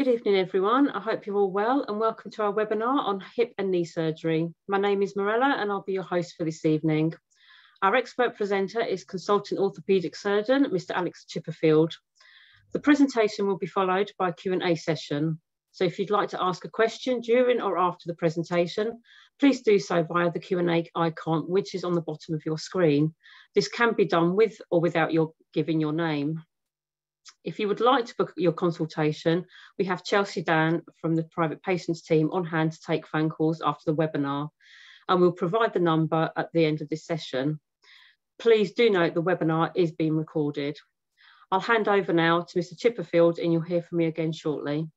Good evening, everyone. I hope you're all well and welcome to our webinar on hip and knee surgery. My name is Morella and I'll be your host for this evening. Our expert presenter is consultant orthopaedic surgeon, Mr. Alex Chipperfield. The presentation will be followed by a Q&A session. So if you'd like to ask a question during or after the presentation, please do so via the Q&A icon, which is on the bottom of your screen. This can be done with or without your giving your name. If you would like to book your consultation, we have Chelsea Dan from the private patients team on hand to take phone calls after the webinar, and we'll provide the number at the end of this session. Please do note the webinar is being recorded. I'll hand over now to Mr. Chipperfield and you'll hear from me again shortly.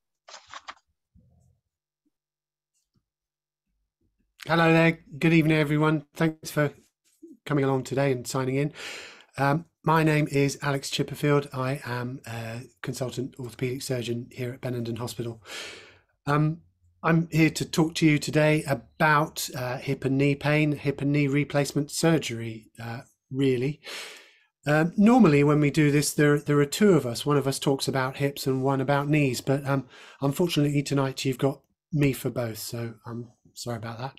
Hello there. Good evening, everyone. Thanks for coming along today and signing in. Um, my name is Alex Chipperfield. I am a consultant orthopaedic surgeon here at Benenden Hospital. Um, I'm here to talk to you today about uh, hip and knee pain, hip and knee replacement surgery, uh, really. Um, normally, when we do this, there there are two of us. One of us talks about hips and one about knees. But um, unfortunately, tonight you've got me for both, so I'm sorry about that.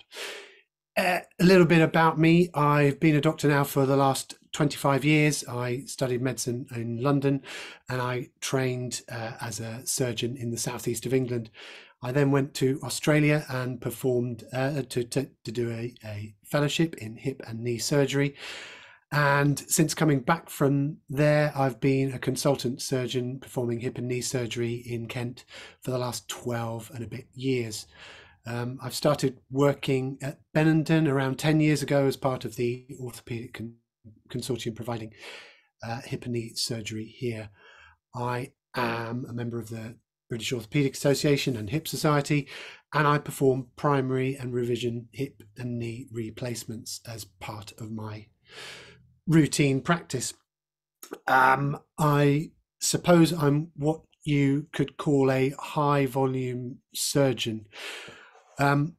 Uh, a little bit about me. I've been a doctor now for the last 25 years. I studied medicine in London and I trained uh, as a surgeon in the southeast of England. I then went to Australia and performed uh, to, to, to, do a, a fellowship in hip and knee surgery. And since coming back from there, I've been a consultant surgeon performing hip and knee surgery in Kent for the last 12 and a bit years. Um, I've started working at Benenden around 10 years ago as part of the orthopedic consortium providing uh, hip and knee surgery here. I am a member of the British Orthopaedic Association and Hip Society, and I perform primary and revision hip and knee replacements as part of my routine practice. Um, I suppose I'm what you could call a high volume surgeon. Um,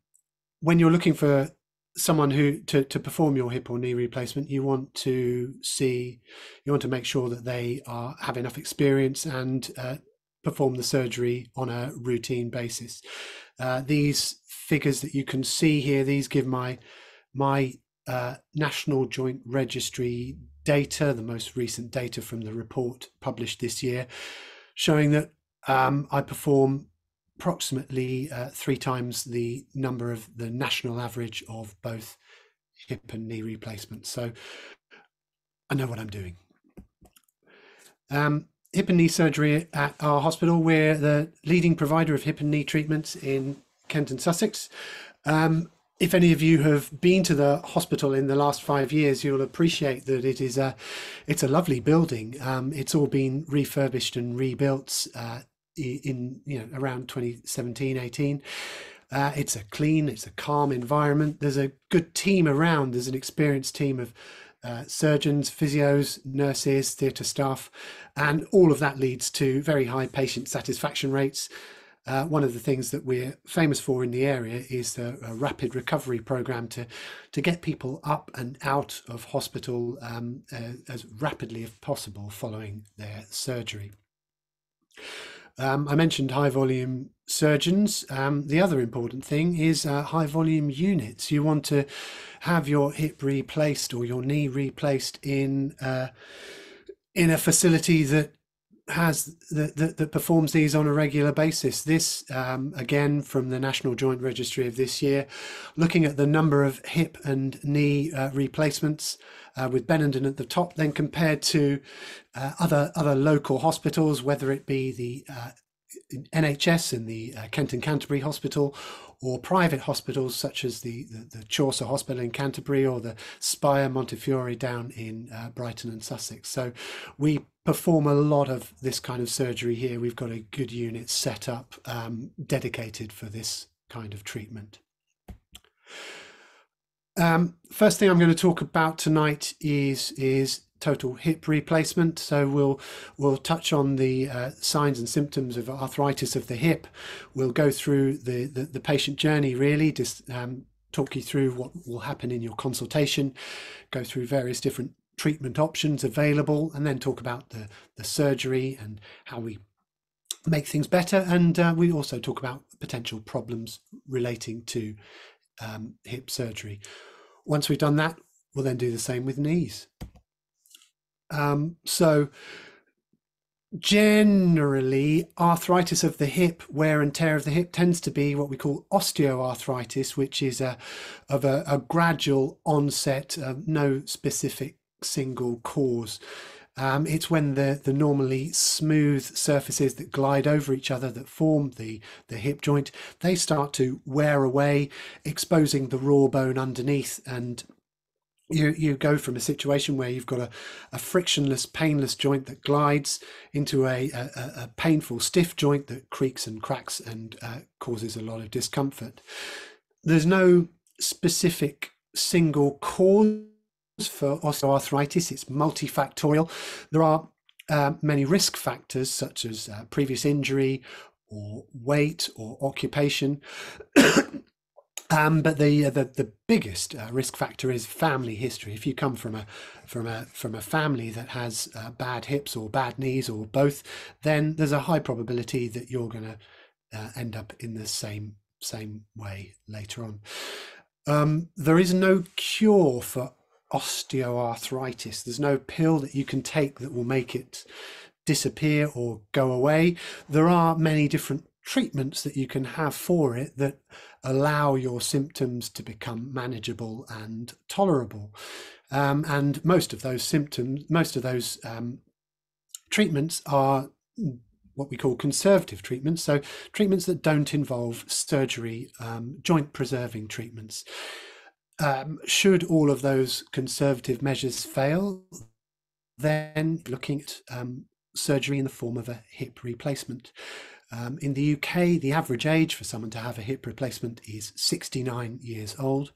when you're looking for someone who to, to perform your hip or knee replacement you want to see you want to make sure that they are have enough experience and uh, perform the surgery on a routine basis. Uh, these figures that you can see here these give my my uh, national joint registry data the most recent data from the report published this year showing that um, i perform approximately uh, three times the number of the national average of both hip and knee replacements. So I know what I'm doing. Um, hip and knee surgery at our hospital. We're the leading provider of hip and knee treatments in Kent and Sussex. Um, if any of you have been to the hospital in the last five years, you'll appreciate that it is a, it's a lovely building. Um, it's all been refurbished and rebuilt uh, in you know around 2017 18 uh, it's a clean it's a calm environment. There's a good team around. There's an experienced team of uh, surgeons physios nurses theatre staff and all of that leads to very high patient satisfaction rates. Uh, one of the things that we're famous for in the area is the rapid recovery program to to get people up and out of hospital um, uh, as rapidly as possible following their surgery. Um, I mentioned high volume surgeons. Um, the other important thing is uh, high volume units. You want to have your hip replaced or your knee replaced in uh, in a facility that has that, that, that performs these on a regular basis. This um, again from the National Joint Registry of this year, looking at the number of hip and knee uh, replacements uh, with Benenden at the top, then compared to uh, other other local hospitals, whether it be the uh, NHS and the uh, Kent and Canterbury Hospital, or private hospitals such as the, the, the Chaucer Hospital in Canterbury or the Spire Montefiore down in uh, Brighton and Sussex. So we perform a lot of this kind of surgery here. We've got a good unit set up um, dedicated for this kind of treatment. Um, first thing I'm going to talk about tonight is is total hip replacement. So we'll we'll touch on the uh, signs and symptoms of arthritis of the hip. We'll go through the the, the patient journey really, just um, talk you through what will happen in your consultation, go through various different treatment options available, and then talk about the the surgery and how we make things better. And uh, we also talk about potential problems relating to um, hip surgery. Once we've done that, we'll then do the same with knees. Um, so, generally, arthritis of the hip, wear and tear of the hip, tends to be what we call osteoarthritis, which is a of a, a gradual onset, uh, no specific single cause. Um, it's when the, the normally smooth surfaces that glide over each other that form the, the hip joint, they start to wear away, exposing the raw bone underneath. And you, you go from a situation where you've got a, a frictionless, painless joint that glides into a, a, a painful, stiff joint that creaks and cracks and uh, causes a lot of discomfort. There's no specific single cause for osteoarthritis. It's multifactorial. There are uh, many risk factors such as uh, previous injury or weight or occupation. um, but the, uh, the the biggest uh, risk factor is family history. If you come from a from a from a family that has uh, bad hips or bad knees or both, then there's a high probability that you're going to uh, end up in the same same way later on. Um, there is no cure for osteoarthritis. There's no pill that you can take that will make it disappear or go away. There are many different treatments that you can have for it that allow your symptoms to become manageable and tolerable. Um, and most of those symptoms, most of those um, treatments are what we call conservative treatments. So, treatments that don't involve surgery, um, joint preserving treatments. Um, should all of those conservative measures fail, then looking at um, surgery in the form of a hip replacement. Um, in the UK, the average age for someone to have a hip replacement is 69 years old.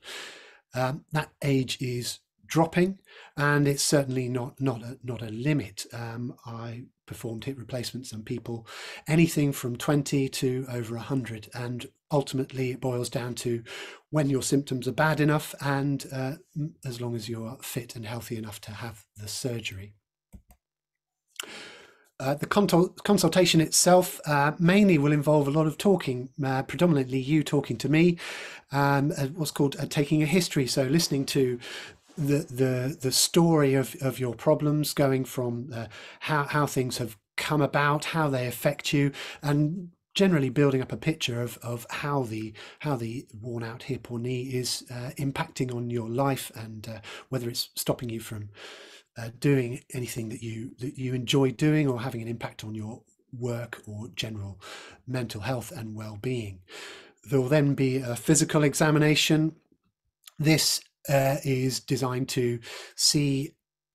Um, that age is dropping, and it's certainly not not a, not a limit. Um, I performed hip replacements on people anything from 20 to over 100, and ultimately it boils down to when your symptoms are bad enough, and uh, as long as you're fit and healthy enough to have the surgery. Uh, the consultation itself uh, mainly will involve a lot of talking, uh, predominantly you talking to me, um, what's called uh, taking a history. So listening to the the the story of of your problems, going from uh, how how things have come about, how they affect you, and generally building up a picture of, of how the how the worn out hip or knee is uh, impacting on your life and uh, whether it's stopping you from uh, doing anything that you that you enjoy doing or having an impact on your work or general mental health and well-being. There will then be a physical examination. This uh, is designed to see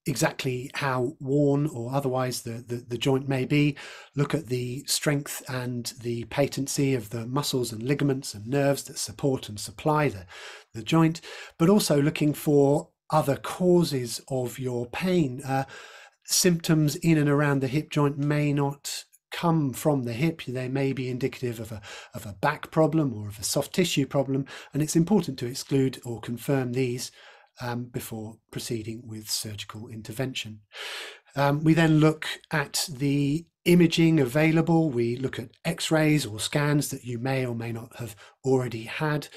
exactly how worn or otherwise the, the, the, joint may be, look at the strength and the patency of the muscles and ligaments and nerves that support and supply the, the joint, but also looking for other causes of your pain. Uh, symptoms in and around the hip joint may not come from the hip. They may be indicative of a, of a back problem or of a soft tissue problem, and it's important to exclude or confirm these um, before proceeding with surgical intervention. Um, we then look at the imaging available. We look at x rays or scans that you may or may not have already had.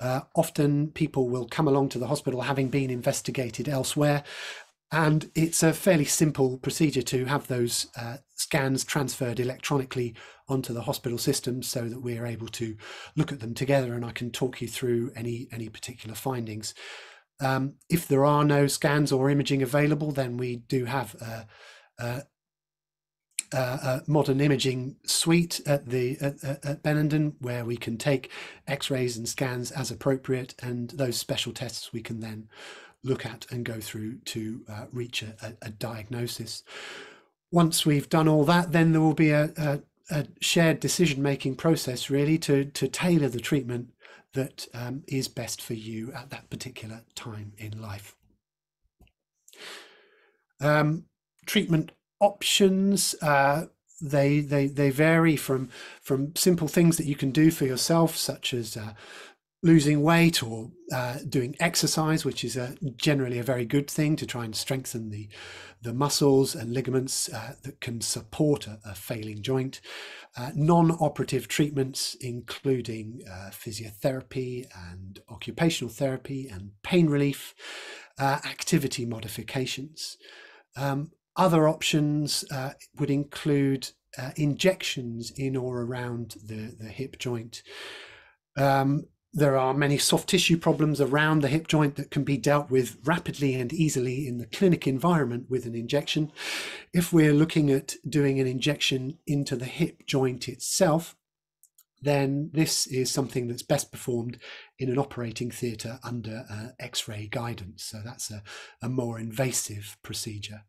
Uh, often people will come along to the hospital having been investigated elsewhere. And it's a fairly simple procedure to have those uh, scans transferred electronically onto the hospital system so that we're able to look at them together and I can talk you through any, any particular findings. Um, if there are no scans or imaging available, then we do have a, a, a modern imaging suite at the at, at Benenden where we can take X-rays and scans as appropriate, and those special tests we can then look at and go through to uh, reach a, a, diagnosis. Once we've done all that, then there will be a, a, a shared decision making process really to to tailor the treatment that um, is best for you at that particular time in life. Um, treatment options uh, they they they vary from from simple things that you can do for yourself, such as uh, losing weight or uh, doing exercise, which is a, generally a very good thing to try and strengthen the the muscles and ligaments uh, that can support a, a failing joint. uh, non-operative treatments including uh, physiotherapy and occupational therapy and pain relief, uh, activity modifications. Um, other options uh, would include injections in or around the, the hip joint. Um, there are many soft tissue problems around the hip joint that can be dealt with rapidly and easily in the clinic environment with an injection. If we're looking at doing an injection into the hip joint itself, then this is something that's best performed in an operating theatre under uh, X-ray guidance. So that's a, a more invasive procedure.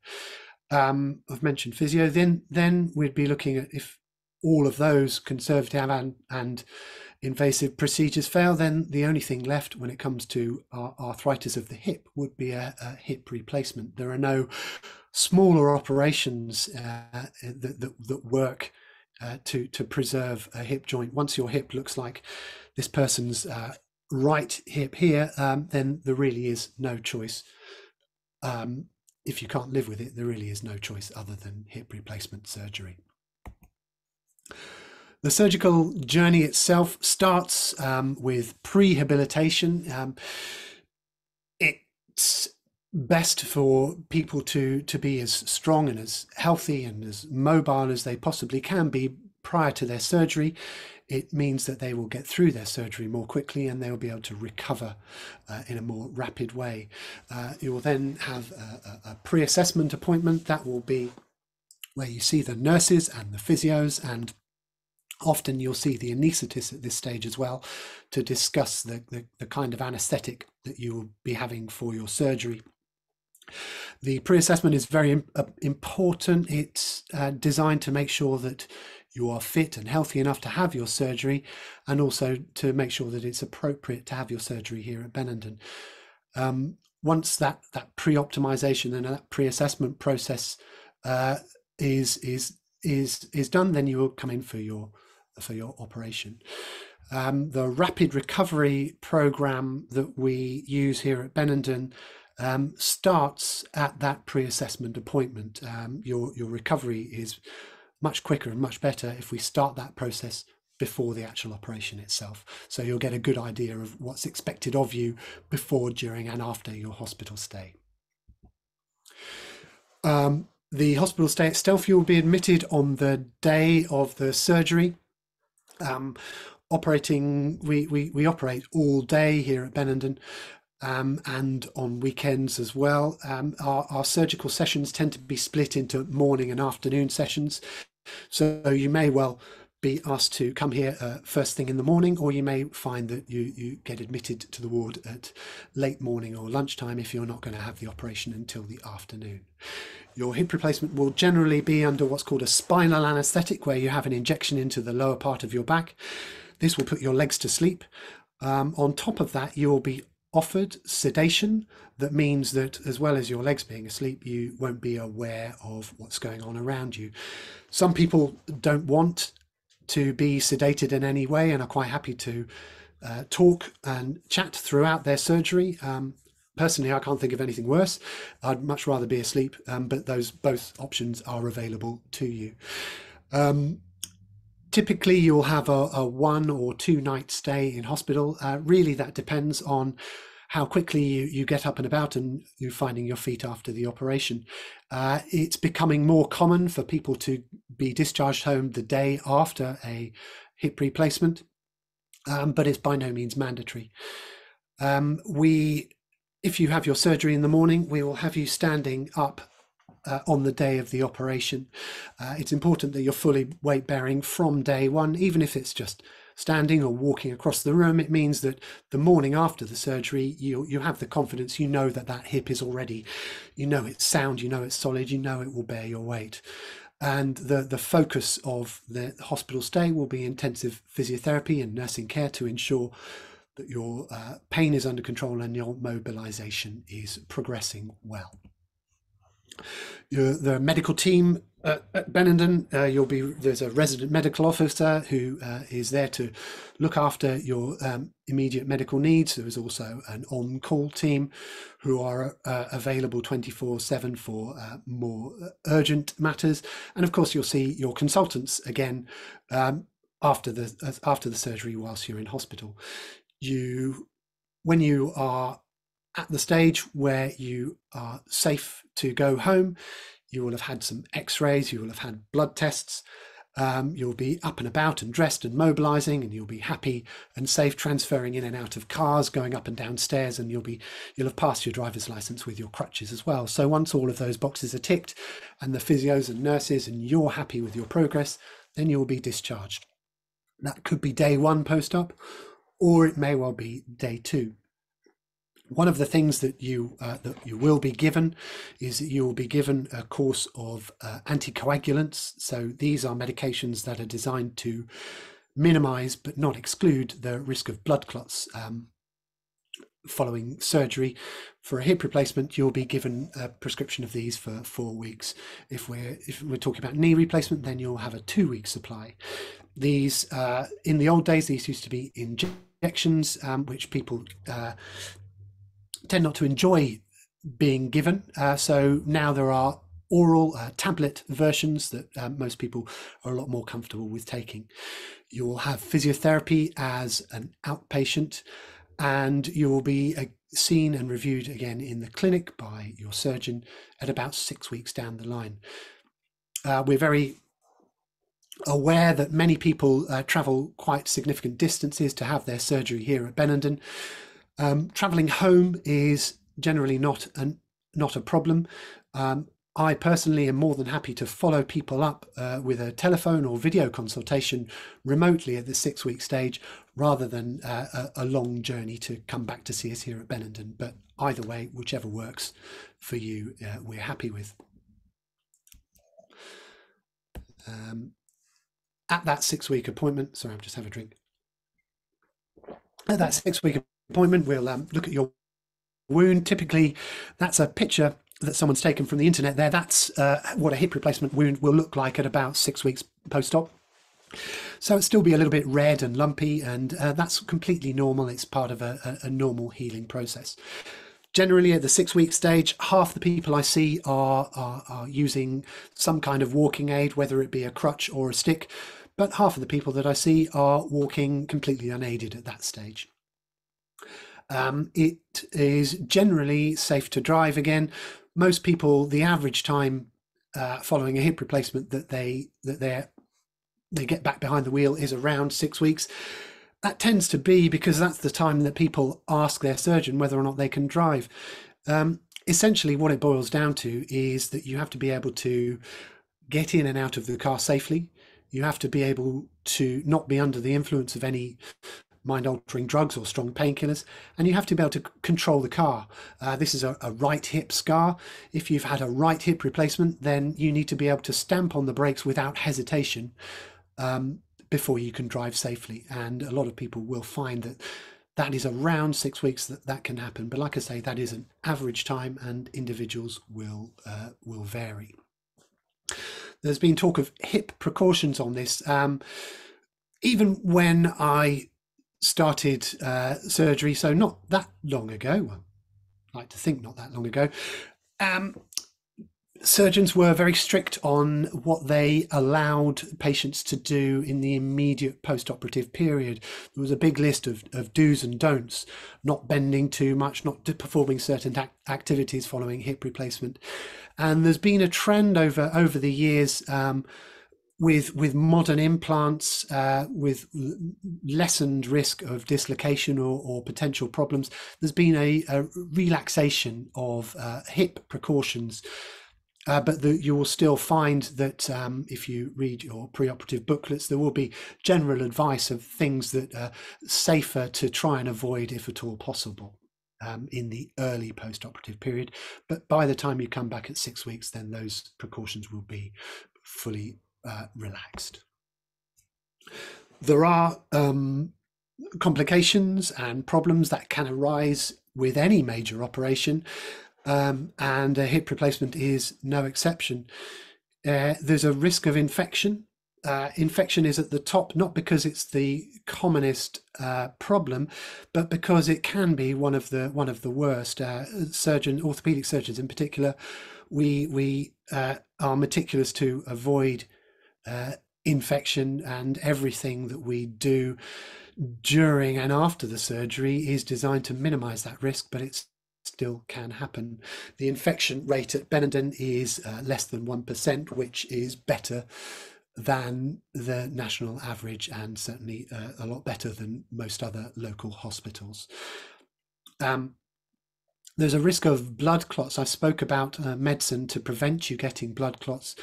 Um, I've mentioned physio. Then, then we'd be looking at if all of those conservative and, and invasive procedures fail, then the only thing left when it comes to arthritis of the hip would be a, a hip replacement. There are no smaller operations uh, that, that, that, work uh, to, to preserve a hip joint. Once your hip looks like this person's uh, right hip here, um, then there really is no choice. Um, if you can't live with it, there really is no choice other than hip replacement surgery. The surgical journey itself starts um, with prehabilitation. Um, it's best for people to to be as strong and as healthy and as mobile as they possibly can be prior to their surgery. It means that they will get through their surgery more quickly and they will be able to recover uh, in a more rapid way. Uh, you will then have a, a pre-assessment appointment that will be where you see the nurses and the physios and Often you'll see the anaesthetist at this stage as well to discuss the, the, the kind of anaesthetic that you will be having for your surgery. The pre-assessment is very uh, important. It's uh, designed to make sure that you are fit and healthy enough to have your surgery and also to make sure that it's appropriate to have your surgery here at Benenden. Um, once that, that pre-optimization and that pre-assessment process uh, is, is, is, is done, then you will come in for your for your operation. Um, the rapid recovery program that we use here at Benenden um, starts at that pre-assessment appointment. Um, your your recovery is much quicker and much better if we start that process before the actual operation itself. So you'll get a good idea of what's expected of you before, during, and after your hospital stay. Um, the hospital stay itself, you'll be admitted on the day of the surgery um, operating we, we we operate all day here at Benenden um, and on weekends as well. Um, our, our surgical sessions tend to be split into morning and afternoon sessions. So you may well be asked to come here uh, first thing in the morning, or you may find that you, you get admitted to the ward at late morning or lunchtime if you're not going to have the operation until the afternoon. Your hip replacement will generally be under what's called a spinal anaesthetic, where you have an injection into the lower part of your back. This will put your legs to sleep. Um, on top of that, you will be offered sedation. That means that as well as your legs being asleep, you won't be aware of what's going on around you. Some people don't want to be sedated in any way and are quite happy to uh, talk and chat throughout their surgery. Um, personally, I can't think of anything worse. I'd much rather be asleep, um, but those both options are available to you. Um, typically, you'll have a, a, one or two night stay in hospital. Uh, really, that depends on how quickly you, you get up and about and you finding your feet after the operation. Uh, it's becoming more common for people to be discharged home the day after a hip replacement, um, but it's by no means mandatory. Um, we, if you have your surgery in the morning, we will have you standing up uh, on the day of the operation. Uh, it's important that you're fully weight bearing from day one, even if it's just standing or walking across the room, it means that the morning after the surgery, you you have the confidence, you know that that hip is already, you know it's sound, you know it's solid, you know it will bear your weight. And the, the focus of the hospital stay will be intensive physiotherapy and nursing care to ensure that your uh, pain is under control and your mobilization is progressing well. the medical team uh, at Benenden, uh, you'll be there's a resident medical officer who uh, is there to look after your um, immediate medical needs. There is also an on-call team who are uh, available 24/7 for uh, more urgent matters, and of course you'll see your consultants again um, after the after the surgery whilst you're in hospital. You when you are at the stage where you are safe to go home, you will have had some x-rays, you will have had blood tests, um, you'll be up and about and dressed and mobilizing and you'll be happy and safe transferring in and out of cars going up and down stairs and you'll be you'll have passed your driver's license with your crutches as well. So once all of those boxes are ticked and the physios and nurses and you're happy with your progress then you'll be discharged. That could be day one post-op or it may well be day two one of the things that you uh, that you will be given is that you will be given a course of uh, anticoagulants. So these are medications that are designed to minimize but not exclude the risk of blood clots. Um, following surgery for a hip replacement you'll be given a prescription of these for four weeks if we're if we're talking about knee replacement then you'll have a two week supply these uh, in the old days these used to be injections um, which people uh, tend not to enjoy being given. Uh, so now there are oral uh, tablet versions that uh, most people are a lot more comfortable with taking. You will have physiotherapy as an outpatient, and you will be uh, seen and reviewed again in the clinic by your surgeon at about six weeks down the line. Uh, we're very aware that many people uh, travel quite significant distances to have their surgery here at Benenden. Um, traveling home is generally not an, not a problem. Um, I personally am more than happy to follow people up uh, with a telephone or video consultation remotely at the six week stage rather than uh, a, a, long journey to come back to see us here at Benenden. But either way, whichever works for you, uh, we're happy with. Um, at that six week appointment, sorry, I'm just having a drink. At that six week appointment, we'll um, look at your wound. Typically, that's a picture that someone's taken from the internet there. That's uh, what a hip replacement wound will look like at about six weeks post-op. So it'll still be a little bit red and lumpy, and uh, that's completely normal. It's part of a, a, a normal healing process. Generally, at the six week stage, half the people I see are, are, are using some kind of walking aid, whether it be a crutch or a stick, but half of the people that I see are walking completely unaided at that stage. Um, it is generally safe to drive again. Most people, the average time uh, following a hip replacement that they that they they get back behind the wheel is around six weeks. That tends to be because that's the time that people ask their surgeon whether or not they can drive. Um, essentially, what it boils down to is that you have to be able to get in and out of the car safely. You have to be able to not be under the influence of any mind altering drugs or strong painkillers, and you have to be able to control the car. Uh, this is a, a, right hip scar. If you've had a right hip replacement, then you need to be able to stamp on the brakes without hesitation um, before you can drive safely. And a lot of people will find that that is around six weeks that that can happen. But like I say, that is an average time, and individuals will uh, will vary. There's been talk of hip precautions on this. Um, even when I started uh, surgery, so not that long ago. Well, I like to think not that long ago. Um, surgeons were very strict on what they allowed patients to do in the immediate post-operative period. There was a big list of, of do's and don'ts, not bending too much, not performing certain activities following hip replacement. And there's been a trend over over the years um, with with modern implants uh, with lessened risk of dislocation or, or potential problems there's been a, a relaxation of uh, hip precautions uh, but the, you will still find that um, if you read your preoperative booklets, there will be general advice of things that are safer to try and avoid if at all possible um, in the early postoperative period. But by the time you come back at six weeks, then those precautions will be fully uh, relaxed. There are um, complications and problems that can arise with any major operation. Um, and a hip replacement is no exception. Uh, there's a risk of infection. Uh, infection is at the top, not because it's the commonest uh, problem, but because it can be one of the one of the worst. Uh, surgeon, orthopedic surgeons in particular, we we uh, are meticulous to avoid uh, infection, and everything that we do during and after the surgery is designed to minimize that risk, but it's still can happen. The infection rate at Benenden is uh, less than 1%, which is better than the national average and certainly uh, a lot better than most other local hospitals. Um, there's a risk of blood clots. I spoke about uh, medicine to prevent you getting blood clots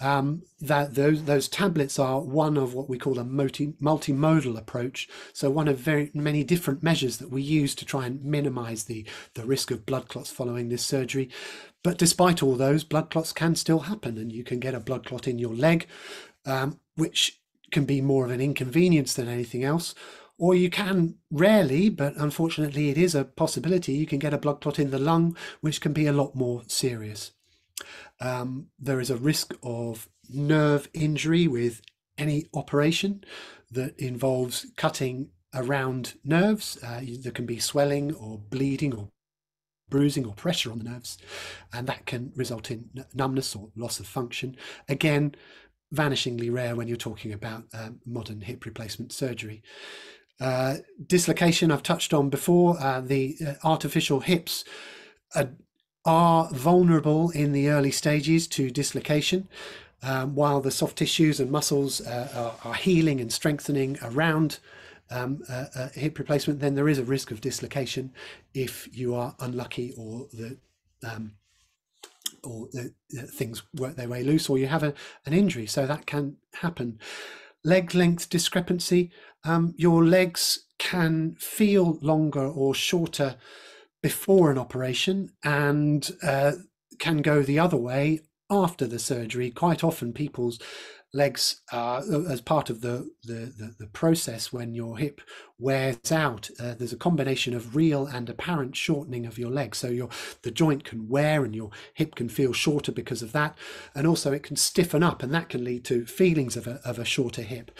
um, that those those tablets are one of what we call a multi, multimodal approach. So one of very many different measures that we use to try and minimise the the risk of blood clots following this surgery. But despite all those, blood clots can still happen, and you can get a blood clot in your leg, um, which can be more of an inconvenience than anything else. Or you can rarely, but unfortunately it is a possibility, you can get a blood clot in the lung, which can be a lot more serious. Um, there is a risk of nerve injury with any operation that involves cutting around nerves. Uh, there can be swelling or bleeding or bruising or pressure on the nerves, and that can result in numbness or loss of function. Again, vanishingly rare when you're talking about um, modern hip replacement surgery. Uh, dislocation, I've touched on before, uh, the uh, artificial hips are vulnerable in the early stages to dislocation, um, while the soft tissues and muscles uh, are, are, healing and strengthening around um, a, a hip replacement, then there is a risk of dislocation if you are unlucky or the um, or the, the things work their way loose, or you have a, an injury. So that can happen. Leg length discrepancy. Um, your legs can feel longer or shorter before an operation and uh, can go the other way after the surgery. Quite often, people's legs are as part of the, the, the, the process when your hip wears out. Uh, there's a combination of real and apparent shortening of your leg. So your the joint can wear and your hip can feel shorter because of that. And also it can stiffen up and that can lead to feelings of a, of a shorter hip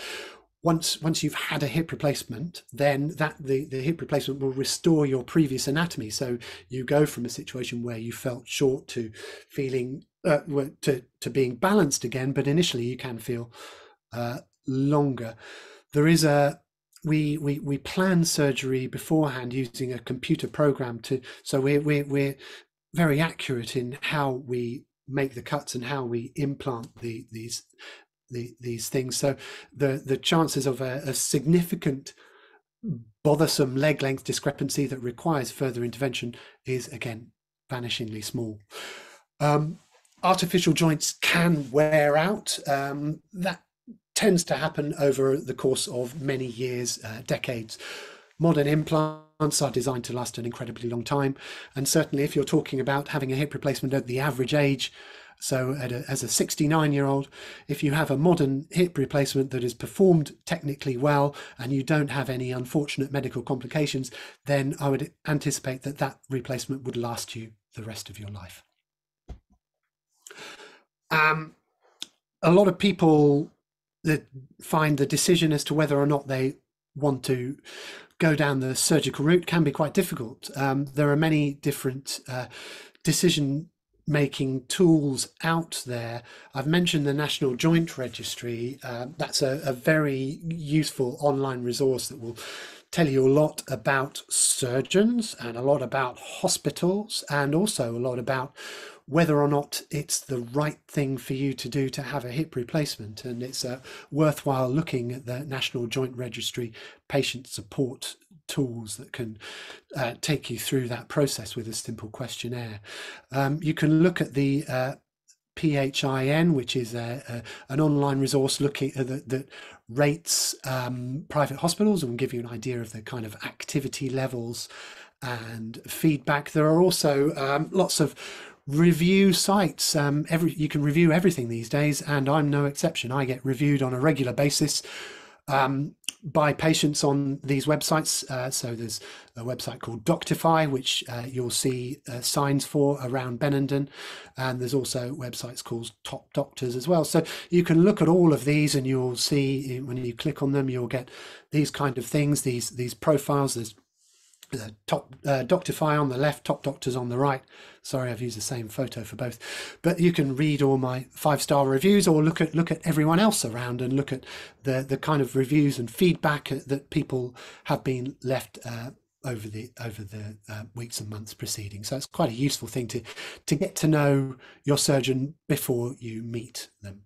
once once you've had a hip replacement, then that the, the hip replacement will restore your previous anatomy. So you go from a situation where you felt short to feeling uh, to to being balanced again. But initially, you can feel uh, longer. There is a we, we we plan surgery beforehand using a computer program to so we're we're, we're very accurate in how we make the cuts and how we implant the these the, these things. So the the chances of a, a significant bothersome leg length discrepancy that requires further intervention is again vanishingly small. Um, artificial joints can wear out. Um, that tends to happen over the course of many years, uh, decades. Modern implants are designed to last an incredibly long time. And certainly, if you're talking about having a hip replacement at the average age so, a, as a 69 year old, if you have a modern hip replacement that is performed technically well and you don't have any unfortunate medical complications, then I would anticipate that that replacement would last you the rest of your life. Um, a lot of people that find the decision as to whether or not they want to go down the surgical route can be quite difficult. Um, there are many different uh, decision making tools out there. I've mentioned the National Joint Registry. Uh, that's a, a, very useful online resource that will tell you a lot about surgeons and a lot about hospitals and also a lot about whether or not it's the right thing for you to do to have a hip replacement. And it's uh, worthwhile looking at the National Joint Registry patient support tools that can uh, take you through that process with a simple questionnaire. Um, you can look at the uh, PHIN, which is a, a, an online resource looking at the, that rates um, private hospitals and will give you an idea of the kind of activity levels and feedback. There are also um, lots of review sites. Um, every you can review everything these days, and I'm no exception. I get reviewed on a regular basis um, by patients on these websites. Uh, so there's a website called Doctify, which uh, you'll see uh, signs for around Benenden. And there's also websites called Top Doctors as well. So you can look at all of these and you'll see when you click on them, you'll get these kind of things, these, these profiles. There's uh, top uh, Doctify on the left, Top Doctors on the right. Sorry, I've used the same photo for both. But you can read all my five star reviews, or look at look at everyone else around and look at the the kind of reviews and feedback that people have been left uh, over the over the uh, weeks and months preceding. So it's quite a useful thing to to get to know your surgeon before you meet them.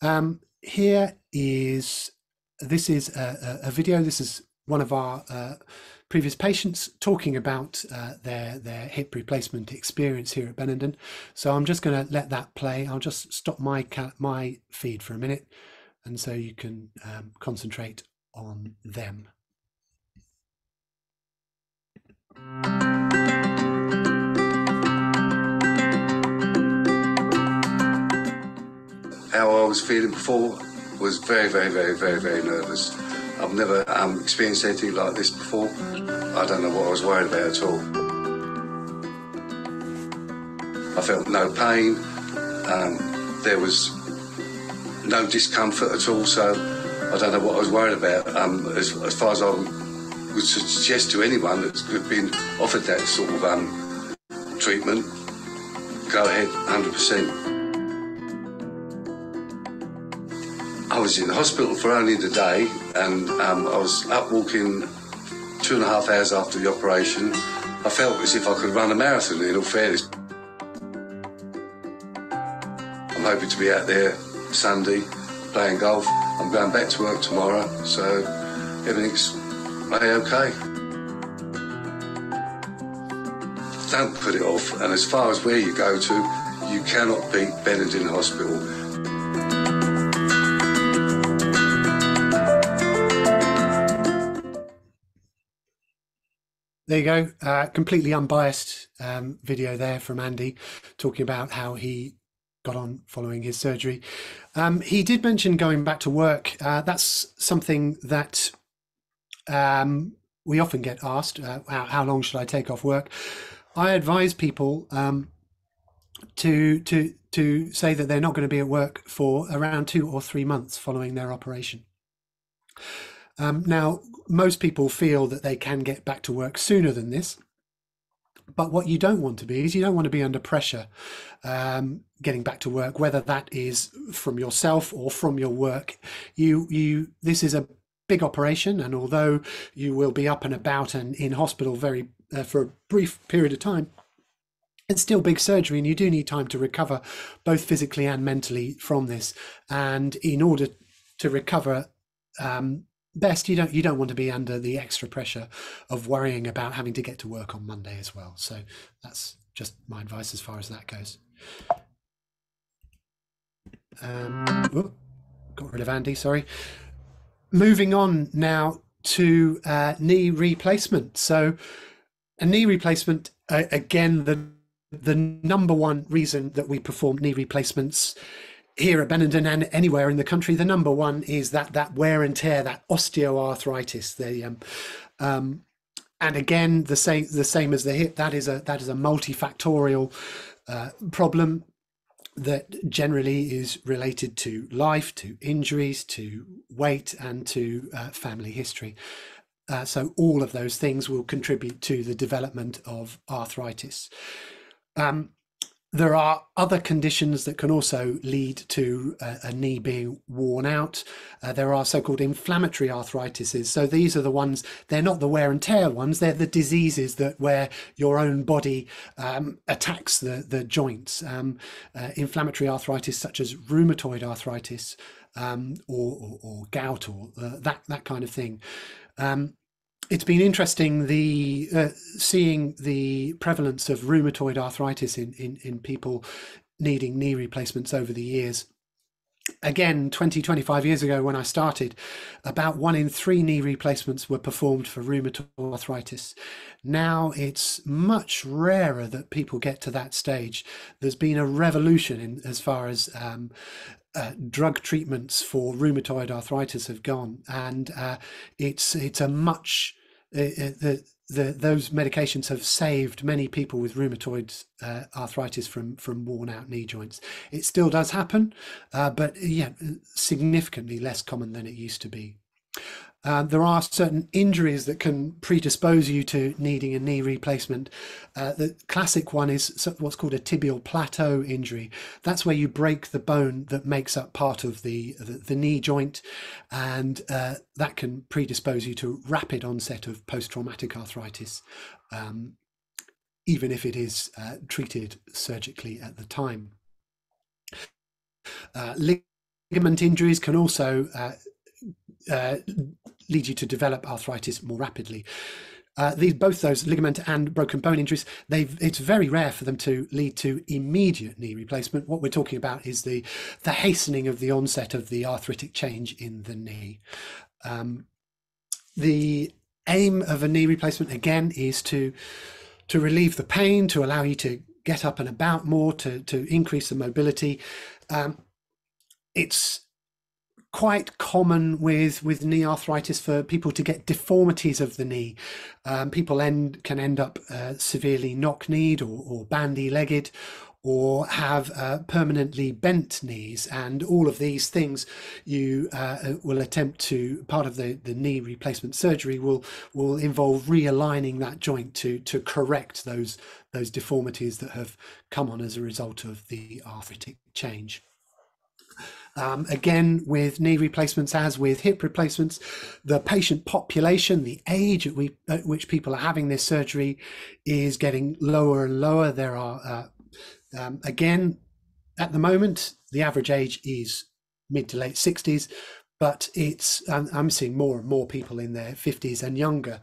Um, here is this is a, a, video. This is one of our uh, previous patients talking about uh, their their hip replacement experience here at Benenden. So I'm just going to let that play. I'll just stop my my feed for a minute, and so you can um, concentrate on them. How I was feeling before was very, very, very, very, very nervous. I've never um, experienced anything like this before. I don't know what I was worried about at all. I felt no pain. Um, there was no discomfort at all, so I don't know what I was worried about. Um, as, as, far as I would suggest to anyone that's been offered that sort of um, treatment, go ahead, 100%. I was in the hospital for only the day, and um, I was up walking two and a half hours after the operation. I felt as if I could run a marathon, in all fairness. I'm hoping to be out there Sunday playing golf. I'm going back to work tomorrow, so everything's okay. Don't put it off, and as far as where you go to, you cannot beat Benenden Hospital. There you go. Uh, completely unbiased um, video there from Andy talking about how he got on following his surgery. Um, he did mention going back to work. Uh, that's something that um, we often get asked uh, how, how, long should I take off work? I advise people um, to to to say that they're not going to be at work for around two or three months following their operation. Um, now, most people feel that they can get back to work sooner than this. But what you don't want to be is you don't want to be under pressure um, getting back to work, whether that is from yourself or from your work. You, you, this is a big operation, and although you will be up and about and in hospital very uh, for a brief period of time, it's still big surgery and you do need time to recover both physically and mentally from this and in order to recover um, best you don't you don't want to be under the extra pressure of worrying about having to get to work on Monday as well. So that's just my advice as far as that goes. Um, oh, got rid of Andy. Sorry. Moving on now to uh, knee replacement. So a knee replacement uh, again the the number one reason that we perform knee replacements here at Benenden and anywhere in the country, the number one is that that wear and tear, that osteoarthritis. The um, um, and again, the same the same as the hip. That is a that is a multifactorial uh, problem that generally is related to life, to injuries, to weight, and to uh, family history. Uh, so all of those things will contribute to the development of arthritis. Um, there are other conditions that can also lead to a, a knee being worn out. Uh, there are so-called inflammatory arthritises. So these are the ones, they're not the wear and tear ones, they're the diseases that where your own body um, attacks the, the joints. Um, uh, inflammatory arthritis such as rheumatoid arthritis um, or, or, or, gout or uh, that, that kind of thing. It's been interesting the uh, seeing the prevalence of rheumatoid arthritis in, in, in people needing knee replacements over the years. Again 20 25 years ago when i started about one in three knee replacements were performed for rheumatoid arthritis. Now it's much rarer that people get to that stage. There's been a revolution in as far as um, uh, drug treatments for rheumatoid arthritis have gone, and uh, it's it's a much uh, uh, the, the those medications have saved many people with rheumatoid uh, arthritis from from worn out knee joints. It still does happen, but yeah, significantly less common than it used to be. Uh, there are certain injuries that can predispose you to needing a knee replacement. Uh, the classic one is what's called a tibial plateau injury. That's where you break the bone that makes up part of the, the, the knee joint, and uh, that can predispose you to rapid onset of post traumatic arthritis, um, even if it is uh, treated surgically at the time. Uh, ligament injuries can also uh, lead you to develop arthritis more rapidly. Uh, these both those ligament and broken bone injuries, they it's very rare for them to lead to immediate knee replacement. What we're talking about is the the hastening of the onset of the arthritic change in the knee. Um, the aim of a knee replacement again is to to relieve the pain, to allow you to get up and about more, to to increase the mobility. Um, it's quite common with with knee arthritis for people to get deformities of the knee. Um, people end can end up uh, severely knock-kneed or, or bandy-legged, or have uh, permanently bent knees, and all of these things you uh, will attempt to. Part of the, the knee replacement surgery will will involve realigning that joint to to correct those those deformities that have come on as a result of the arthritic change. Um, again, with knee replacements, as with hip replacements, the patient population, the age at, we, at which people are having this surgery is getting lower and lower. There are, uh, um, again, at the moment, the average age is mid to late 60s, but it's I'm seeing more and more people in their 50s and younger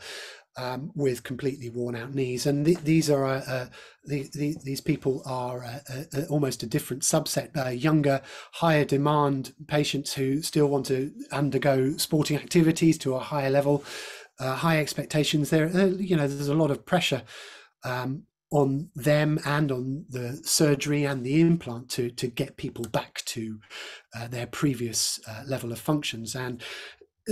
um, with completely worn out knees. And th- these are uh, uh, the, the, these people are uh, uh, uh almost a different subset, younger, higher demand patients who still want to undergo sporting activities to a higher level, high expectations. There, you know, there's a lot of pressure. Um, on them and on the surgery and the implant to to get people back to uh, their previous uh, level of functions and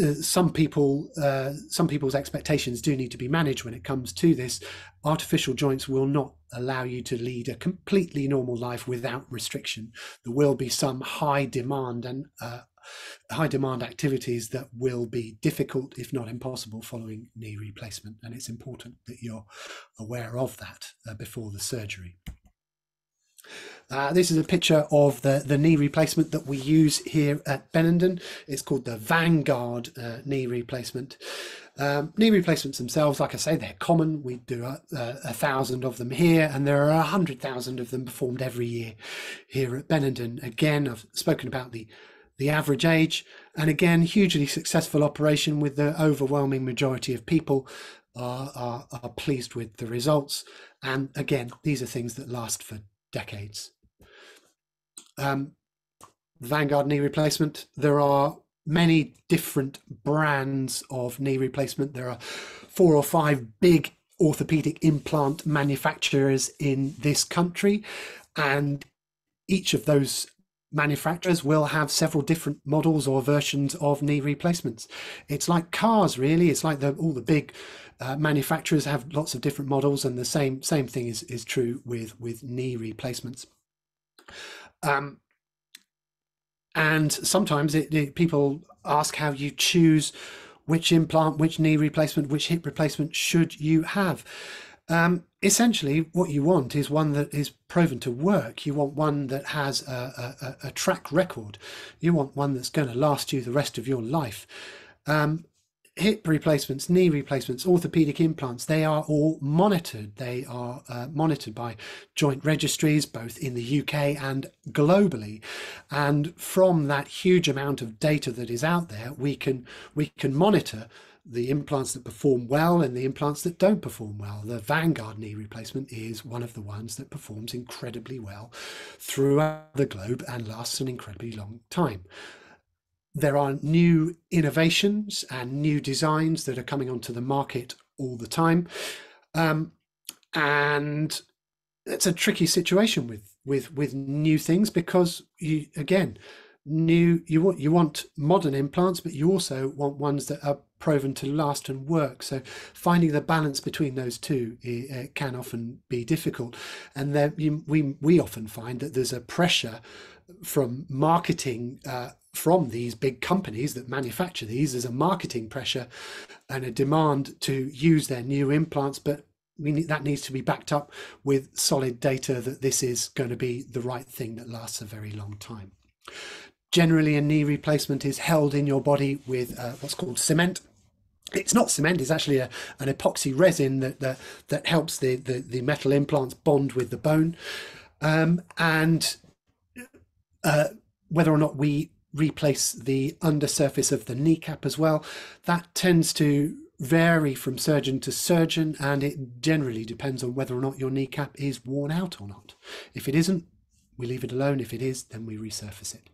uh, some people uh, some people's expectations do need to be managed when it comes to this. Artificial joints will not allow you to lead a completely normal life without restriction. There will be some high demand and uh, high demand activities that will be difficult if not impossible following knee replacement. And it's important that you're aware of that uh, before the surgery uh, this is a picture of the, the knee replacement that we use here at Benenden. It's called the Vanguard uh, knee replacement. Um, knee replacements themselves, like I say, they're common. We do a, a, a thousand of them here, and there are a hundred thousand of them performed every year here at Benenden. Again, I've spoken about the the average age, and again, hugely successful operation with the overwhelming majority of people are, are, are pleased with the results. And again, these are things that last for decades. Um, Vanguard knee replacement. There are many different brands of knee replacement. There are four or five big orthopedic implant manufacturers in this country, and each of those manufacturers will have several different models or versions of knee replacements. It's like cars, really. It's like the, all the big uh, manufacturers have lots of different models, and the same same thing is is true with with knee replacements. Um, and sometimes it, it, people ask how you choose which implant, which knee replacement, which hip replacement should you have. Um, essentially, what you want is one that is proven to work. You want one that has a, a, a track record. You want one that's going to last you the rest of your life. Um, hip replacements, knee replacements, orthopedic implants, they are all monitored. They are uh, monitored by joint registries, both in the UK and globally. And from that huge amount of data that is out there, we can we can monitor the implants that perform well and the implants that don't perform well. The Vanguard knee replacement is one of the ones that performs incredibly well throughout the globe and lasts an incredibly long time there are new innovations and new designs that are coming onto the market all the time. Um, and it's a tricky situation with with with new things because you again new you want you want modern implants but you also want ones that are proven to last and work so finding the balance between those two uh, can often be difficult and then we we often find that there's a pressure from marketing uh, from these big companies that manufacture these there's a marketing pressure and a demand to use their new implants but we need, that needs to be backed up with solid data that this is going to be the right thing that lasts a very long time. Generally, a knee replacement is held in your body with uh, what's called cement. It's not cement; it's actually a, an epoxy resin that that, that helps the, the, the metal implants bond with the bone. Um, and uh, whether or not we replace the undersurface of the kneecap as well, that tends to vary from surgeon to surgeon, and it generally depends on whether or not your kneecap is worn out or not. If it isn't, we leave it alone. If it is, then we resurface it.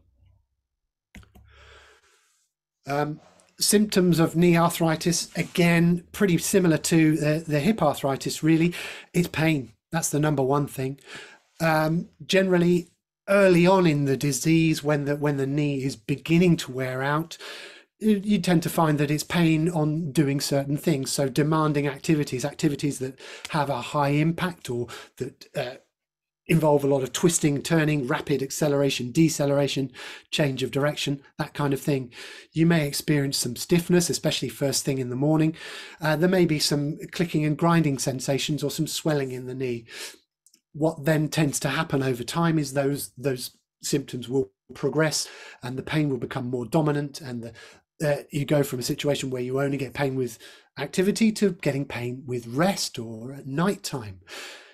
Um, symptoms of knee arthritis, again, pretty similar to the, the hip arthritis, really. It's pain. That's the number one thing. Um, generally, early on in the disease, when the, when the knee is beginning to wear out, you tend to find that it's pain on doing certain things. So demanding activities, activities that have a high impact or that uh, involve a lot of twisting, turning, rapid acceleration, deceleration, change of direction, that kind of thing. You may experience some stiffness, especially first thing in the morning. Uh, there may be some clicking and grinding sensations or some swelling in the knee. What then tends to happen over time is those those symptoms will progress and the pain will become more dominant and the, uh, you go from a situation where you only get pain with activity to getting pain with rest or at night time.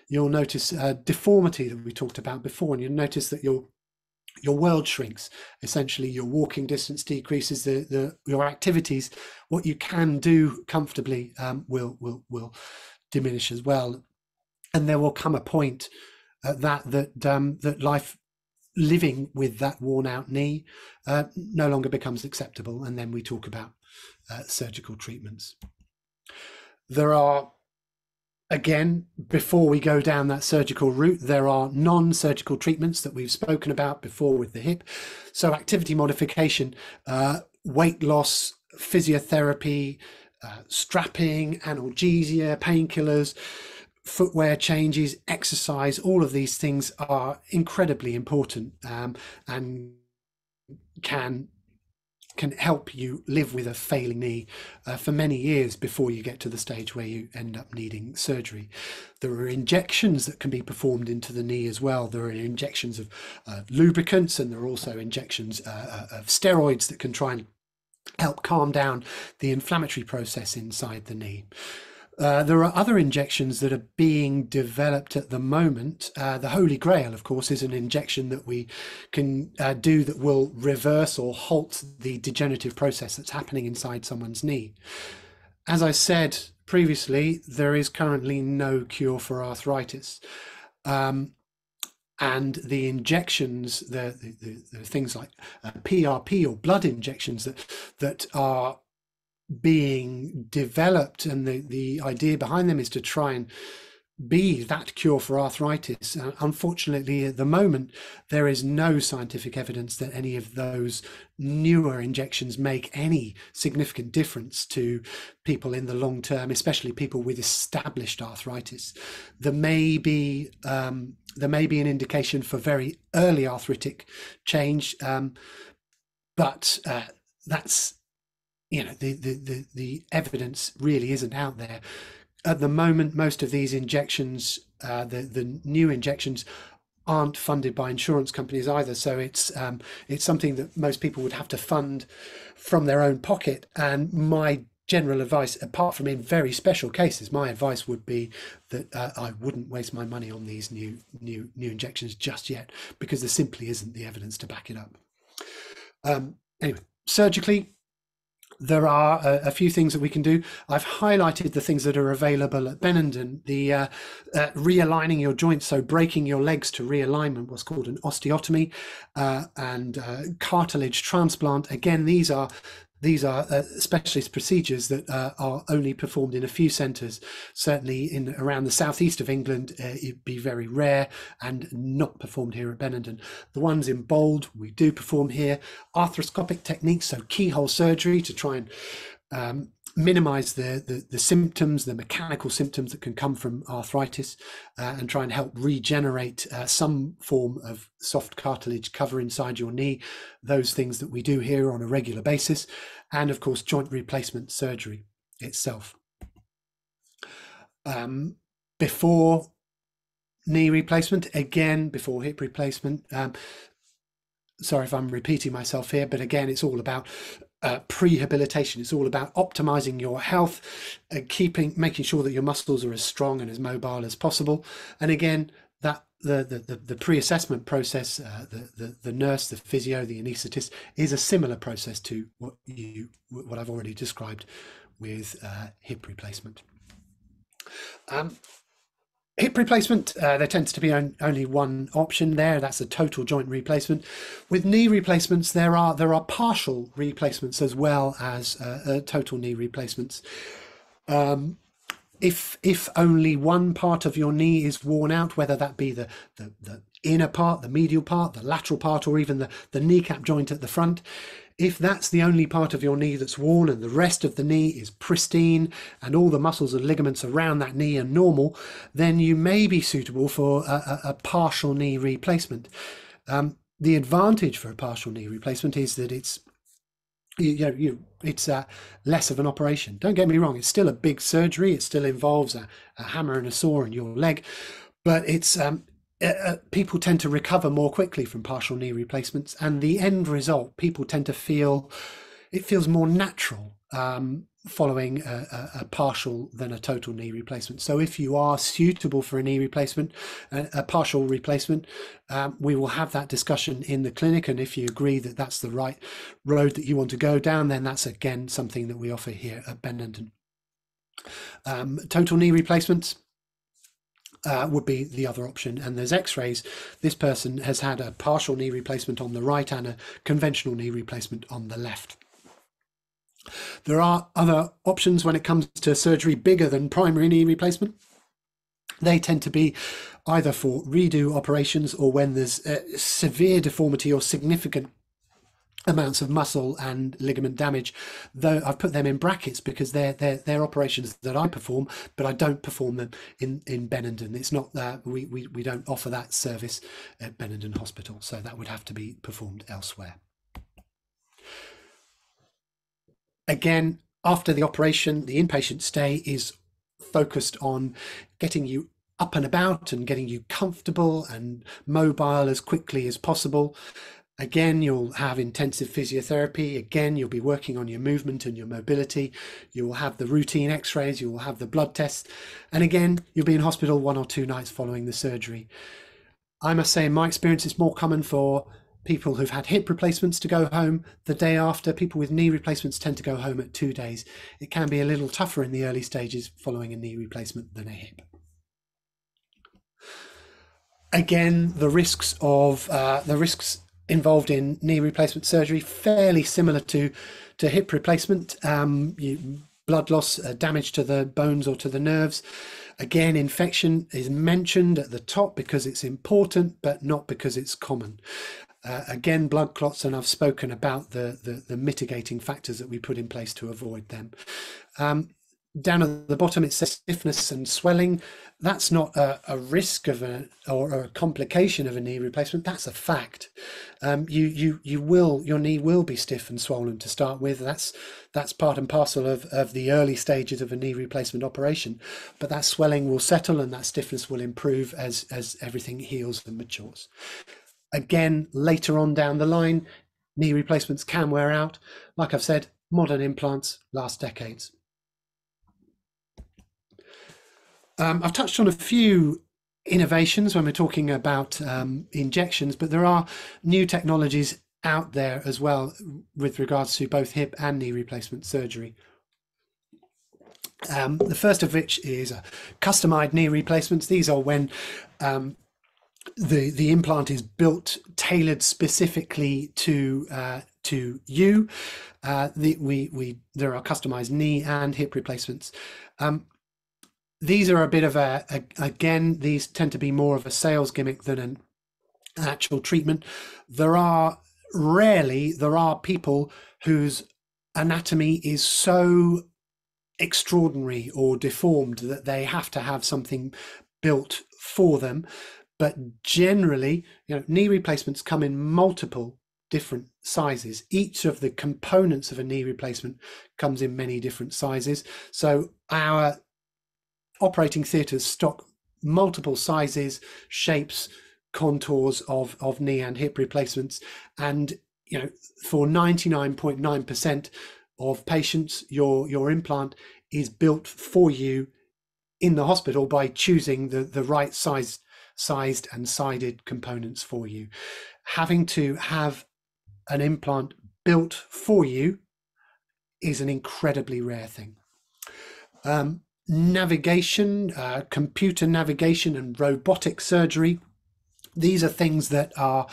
You'll notice a deformity that we talked about before, and you'll notice that your your world shrinks. Essentially, your walking distance decreases. The, the your activities, what you can do comfortably, um, will will will diminish as well. And there will come a point at that that um, that life living with that worn out knee uh, no longer becomes acceptable. And then we talk about uh, surgical treatments. There are, again, before we go down that surgical route, there are non surgical treatments that we've spoken about before with the hip. So, activity modification, uh, weight loss, physiotherapy, uh, strapping, analgesia, painkillers footwear changes, exercise, all of these things are incredibly important um, and can can help you live with a failing knee uh, for many years before you get to the stage where you end up needing surgery. There are injections that can be performed into the knee as well. There are injections of uh, lubricants and there are also injections uh, uh of steroids that can try and help calm down the inflammatory process inside the knee. Uh, there are other injections that are being developed at the moment. Uh, the Holy Grail, of course, is an injection that we can uh, do that will reverse or halt the degenerative process that's happening inside someone's knee. As I said previously, there is currently no cure for arthritis. Um, and the injections, the, the, the, things like PRP uh, or blood injections that that are being developed and the, the idea behind them is to try and be that cure for arthritis. Uh, unfortunately, at the moment, there is no scientific evidence that any of those newer injections make any significant difference to people in the long term, especially people with established arthritis. There may be um, there may be an indication for very early arthritic change, um, but uh, that's you know the, the the the evidence really isn't out there. At the moment most of these injections uh, the the new injections aren't funded by insurance companies either. So it's um, it's something that most people would have to fund from their own pocket. And my general advice apart from in very special cases my advice would be that uh, I wouldn't waste my money on these new new new injections just yet because there simply isn't the evidence to back it up. Um, anyway surgically there are a, a, few things that we can do. I've highlighted the things that are available at Benenden. The uh, uh, realigning your joints, so breaking your legs to realignment, what's called an osteotomy, uh, and uh, cartilage transplant. Again, these are these are uh, specialist procedures that uh, are only performed in a few centres. Certainly, in around the southeast of England, uh, it'd be very rare and not performed here at Benenden. The ones in bold we do perform here. Arthroscopic techniques, so keyhole surgery to try and um, minimize the, the, the symptoms, the mechanical symptoms that can come from arthritis, uh, and try and help regenerate uh, some form of soft cartilage cover inside your knee. Those things that we do here on a regular basis, and of course, joint replacement surgery itself. Um, before knee replacement, again, before hip replacement. Um, sorry if I'm repeating myself here, but again, it's all about uh, prehabilitation. It's all about optimizing your health, and keeping, making sure that your muscles are as strong and as mobile as possible. And again, that the the the, the pre-assessment process, uh, the, the the nurse, the physio, the anaesthetist is a similar process to what you what I've already described with uh, hip replacement. Um, Hip replacement, uh, there tends to be on, only one option there. That's a total joint replacement. With knee replacements, there are there are partial replacements as well as uh, uh, total knee replacements. Um, if if only one part of your knee is worn out, whether that be the, the, the inner part, the medial part, the lateral part, or even the, the kneecap joint at the front, if that's the only part of your knee that's worn and the rest of the knee is pristine and all the muscles and ligaments around that knee are normal, then you may be suitable for a, a, a partial knee replacement. Um, the advantage for a partial knee replacement is that it's you, know, you, it's uh, less of an operation. Don't get me wrong; it's still a big surgery. It still involves a, a hammer and a saw in your leg, but it's um, uh, uh, people tend to recover more quickly from partial knee replacements, and the end result, people tend to feel it feels more natural um, following a, a, a, partial than a total knee replacement. So, if you are suitable for a knee replacement, a, a partial replacement, um, we will have that discussion in the clinic. And if you agree that that's the right road that you want to go down, then that's again something that we offer here at Benenden. Um, total knee replacements uh, would be the other option. And there's x-rays. This person has had a partial knee replacement on the right and a conventional knee replacement on the left. There are other options when it comes to surgery bigger than primary knee replacement. They tend to be either for redo operations or when there's severe deformity or significant amounts of muscle and ligament damage though i've put them in brackets because they're they're, they're operations that i perform but i don't perform them in in benenden. It's not that we, we we don't offer that service at benenden hospital so that would have to be performed elsewhere. Again after the operation the inpatient stay is focused on getting you up and about and getting you comfortable and mobile as quickly as possible Again, you'll have intensive physiotherapy. Again, you'll be working on your movement and your mobility. You will have the routine x rays, you will have the blood tests. And again, you'll be in hospital one or two nights following the surgery. I must say, in my experience, it's more common for people who've had hip replacements to go home the day after. People with knee replacements tend to go home at two days. It can be a little tougher in the early stages following a knee replacement than a hip again the risks of uh, the risks involved in knee replacement surgery, fairly similar to to hip replacement. Um, you, blood loss, uh, damage to the bones or to the nerves. Again, infection is mentioned at the top because it's important, but not because it's common. Uh, again, blood clots, and I've spoken about the, the, the mitigating factors that we put in place to avoid them. Um, down at the bottom it says stiffness and swelling. That's not a, a risk of a or a complication of a knee replacement. That's a fact. Um, you you you will your knee will be stiff and swollen to start with. That's that's part and parcel of, of the early stages of a knee replacement operation. But that swelling will settle and that stiffness will improve as as everything heals and matures. Again later on down the line knee replacements can wear out. Like i've said modern implants last decades Um, I've touched on a few innovations when we're talking about um, injections, but there are new technologies out there as well with regards to both hip and knee replacement surgery. Um, the first of which is uh, customized knee replacements. These are when um, the the implant is built tailored specifically to uh, to you. Uh, the, we we there are customized knee and hip replacements. Um, these are a bit of a, a, again these tend to be more of a sales gimmick than an actual treatment. There are rarely there are people whose anatomy is so extraordinary or deformed that they have to have something built for them. But generally you know knee replacements come in multiple different sizes. Each of the components of a knee replacement comes in many different sizes. So our operating theatres stock multiple sizes shapes contours of of knee and hip replacements. And you know for 99.9% of patients your your implant is built for you in the hospital by choosing the the right size sized and sided components for you. Having to have an implant built for you is an incredibly rare thing. Um, navigation uh, computer navigation and robotic surgery. These are things that are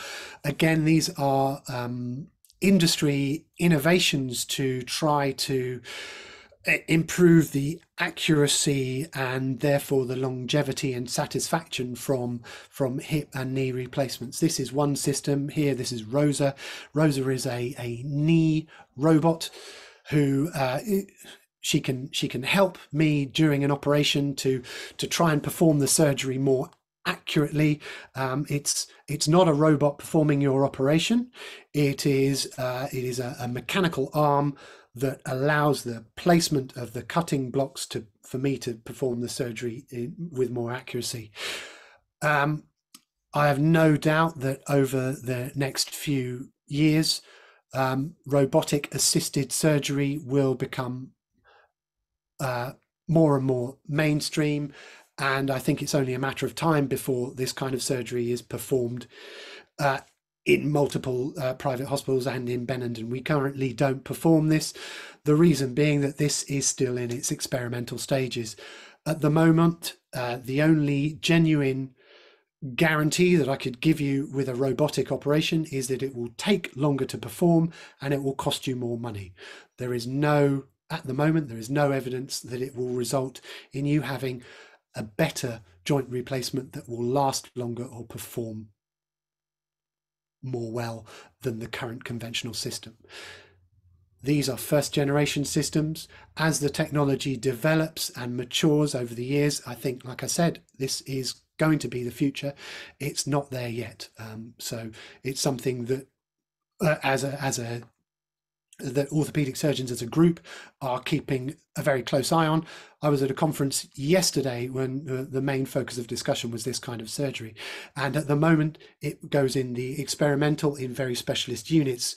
again these are um, industry innovations to try to eh, improve the accuracy and therefore the longevity and satisfaction from from hip and knee replacements. This is one system. Here this is rosa. Rosa is a, a knee robot who uh, she can she can help me during an operation to to try and perform the surgery more accurately. Um, it's it's not a robot performing your operation. It is uh, it is a, a, mechanical arm that allows the placement of the cutting blocks to for me to perform the surgery in, with more accuracy. Um, I have no doubt that over the next few years, um, robotic assisted surgery will become uh, more and more mainstream and I think it's only a matter of time before this kind of surgery is performed uh, in multiple uh, private hospitals and in Benenden. We currently don't perform this. The reason being that this is still in its experimental stages. At the moment, uh, the only genuine guarantee that I could give you with a robotic operation is that it will take longer to perform and it will cost you more money. There is no, at the moment, there is no evidence that it will result in you having a better joint replacement that will last longer or perform more well than the current conventional system. These are first generation systems. As the technology develops and matures over the years, I think, like I said, this is going to be the future. It's not there yet. Um, so it's something that uh, as a as a that orthopedic surgeons as a group are keeping a very close eye on. I was at a conference yesterday when uh, the main focus of discussion was this kind of surgery. And at the moment, it goes in the experimental, in very specialist units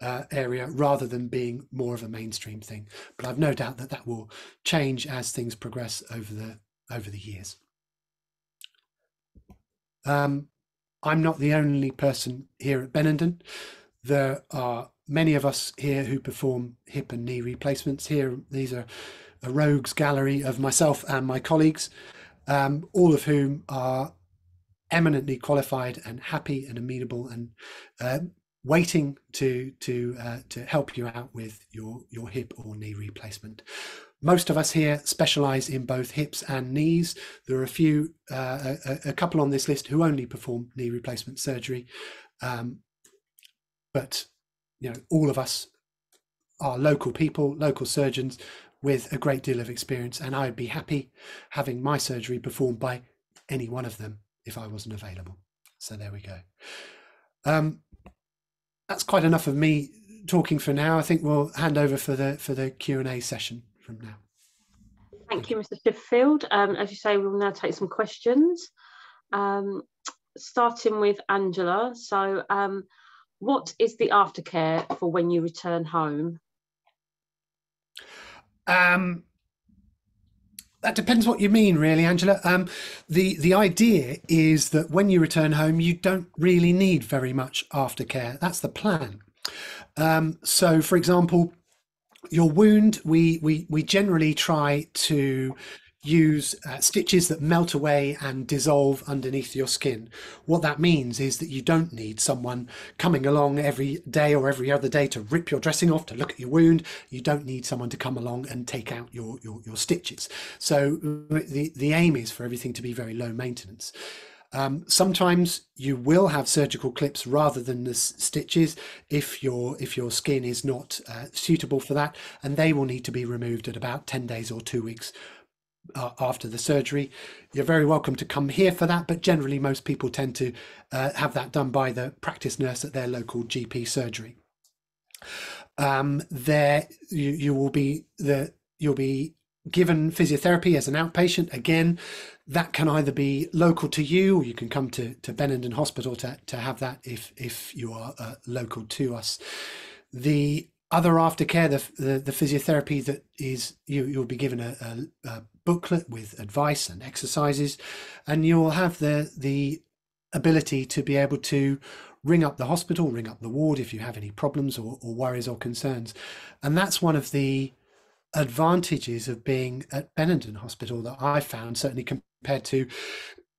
uh, area rather than being more of a mainstream thing. But I've no doubt that that will change as things progress over the over the years. Um, I'm not the only person here at Benenden. There are many of us here who perform hip and knee replacements. Here, these are a rogues gallery of myself and my colleagues, um, all of whom are eminently qualified and happy and amenable and uh, waiting to to uh, to help you out with your your hip or knee replacement. Most of us here specialize in both hips and knees. There are a few, uh, a, a, couple on this list who only perform knee replacement surgery. Um, but you know, all of us are local people, local surgeons with a great deal of experience, and I would be happy having my surgery performed by any one of them if I wasn't available. So there we go. Um, that's quite enough of me talking for now. I think we'll hand over for the for the Q and A session from now. Thank you, Mr. Chipperfield. Um, as you say, we'll now take some questions. Um, starting with Angela. So, um, what is the aftercare for when you return home? Um, that depends what you mean, really, Angela. Um, the the idea is that when you return home, you don't really need very much aftercare. That's the plan. Um, so, for example, your wound, we we we generally try to use uh, stitches that melt away and dissolve underneath your skin. What that means is that you don't need someone coming along every day or every other day to rip your dressing off, to look at your wound. You don't need someone to come along and take out your, your, your stitches. So the, the aim is for everything to be very low maintenance. Um, sometimes you will have surgical clips rather than the stitches if your if your skin is not uh, suitable for that, and they will need to be removed at about ten days or two weeks uh, after the surgery. You're very welcome to come here for that, but generally most people tend to uh, have that done by the practice nurse at their local GP surgery. Um, there, you, you will be the you'll be given physiotherapy as an outpatient. Again, that can either be local to you, or you can come to to Benenden Hospital to to have that if if you are uh, local to us. The other aftercare, the, the, the physiotherapy that is you you'll be given a, a, a booklet with advice and exercises, and you'll have the the ability to be able to ring up the hospital, ring up the ward if you have any problems or, or worries or concerns, and that's one of the advantages of being at Benenden Hospital that I found certainly compared to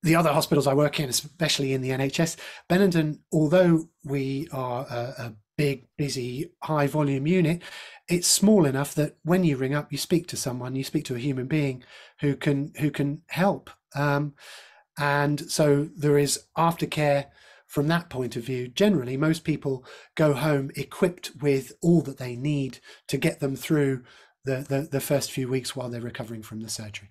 the other hospitals I work in, especially in the NHS. Benenden, although we are a, a big, busy, high volume unit, it's small enough that when you ring up, you speak to someone, you speak to a human being who can who can help. Um, and so there is aftercare from that point of view. Generally, most people go home equipped with all that they need to get them through the, the, the first few weeks while they're recovering from the surgery.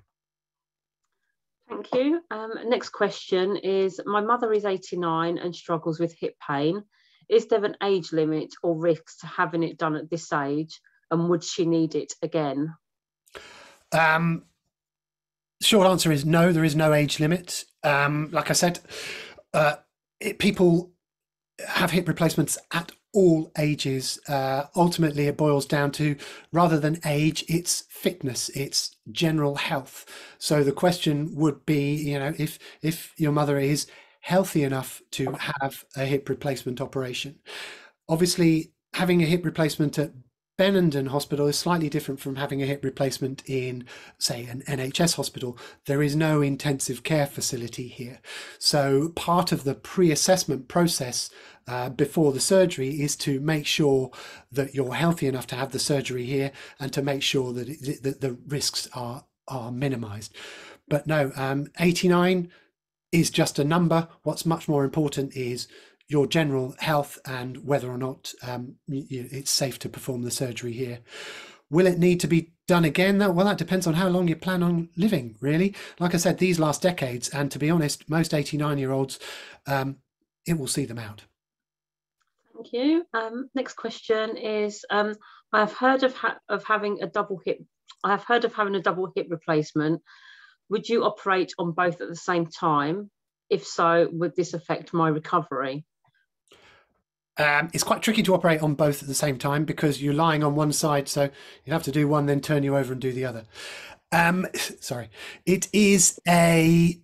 Thank you. Um, next question is My mother is 89 and struggles with hip pain. Is there an age limit or risks to having it done at this age? And would she need it again? Um, short answer is no, there is no age limit. Um, like I said, uh, it, people have hip replacements at all ages. Uh, ultimately, it boils down to rather than age, it's fitness, it's general health. So the question would be, you know, if if your mother is healthy enough to have a hip replacement operation, obviously having a hip replacement at Benenden Hospital is slightly different from having a hip replacement in, say, an NHS hospital. There is no intensive care facility here. So, part of the pre assessment process uh, before the surgery is to make sure that you're healthy enough to have the surgery here and to make sure that, it, that the risks are, are minimized. But no, um, 89 is just a number. What's much more important is your general health and whether or not um, it's safe to perform the surgery here. Will it need to be done again? Well, that depends on how long you plan on living, really. Like I said, these last decades, and to be honest, most 89 year olds, um, it will see them out. Thank you. Um, next question is um, I've heard of, ha of having a double hip. I have heard of having a double hip replacement. Would you operate on both at the same time? If so, would this affect my recovery? Um, it's quite tricky to operate on both at the same time because you're lying on one side, so you have to do one, then turn you over and do the other. Um, sorry, it is a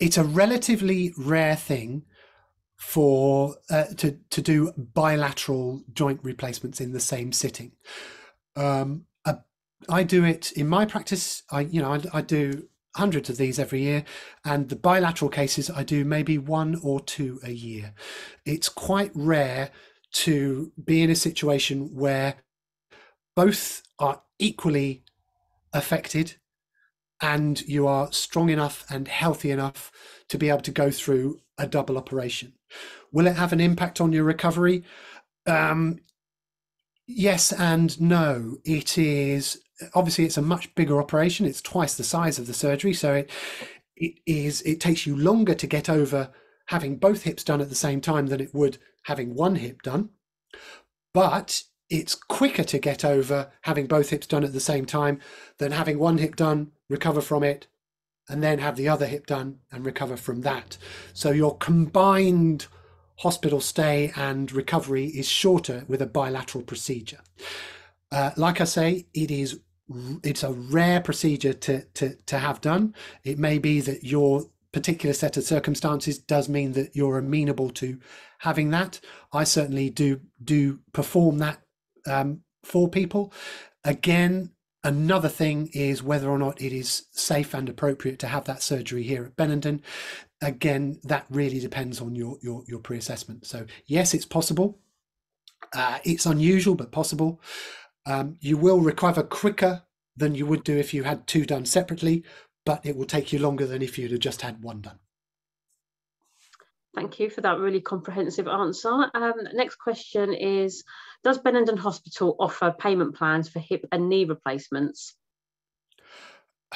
it's a relatively rare thing for uh, to to do bilateral joint replacements in the same sitting. Um, I do it in my practice. I you know I, I do hundreds of these every year. And the bilateral cases, I do maybe one or two a year. It's quite rare to be in a situation where both are equally affected and you are strong enough and healthy enough to be able to go through a double operation. Will it have an impact on your recovery? Um, yes and no. It is obviously it's a much bigger operation. It's twice the size of the surgery so it it is it takes you longer to get over having both hips done at the same time than it would having one hip done. But it's quicker to get over having both hips done at the same time than having one hip done recover from it and then have the other hip done and recover from that. So your combined hospital stay and recovery is shorter with a bilateral procedure. Uh, like I say, it is it's a rare procedure to, to, to have done. It may be that your particular set of circumstances does mean that you're amenable to having that. I certainly do do perform that um, for people. Again, Another thing is whether or not it is safe and appropriate to have that surgery here at Benenden. Again, that really depends on your your, your pre-assessment. So yes, it's possible. Uh, it's unusual, but possible. Um, you will recover quicker than you would do if you had two done separately, but it will take you longer than if you'd have just had one done. Thank you for that really comprehensive answer. Um, next question is, does Benenden Hospital offer payment plans for hip and knee replacements?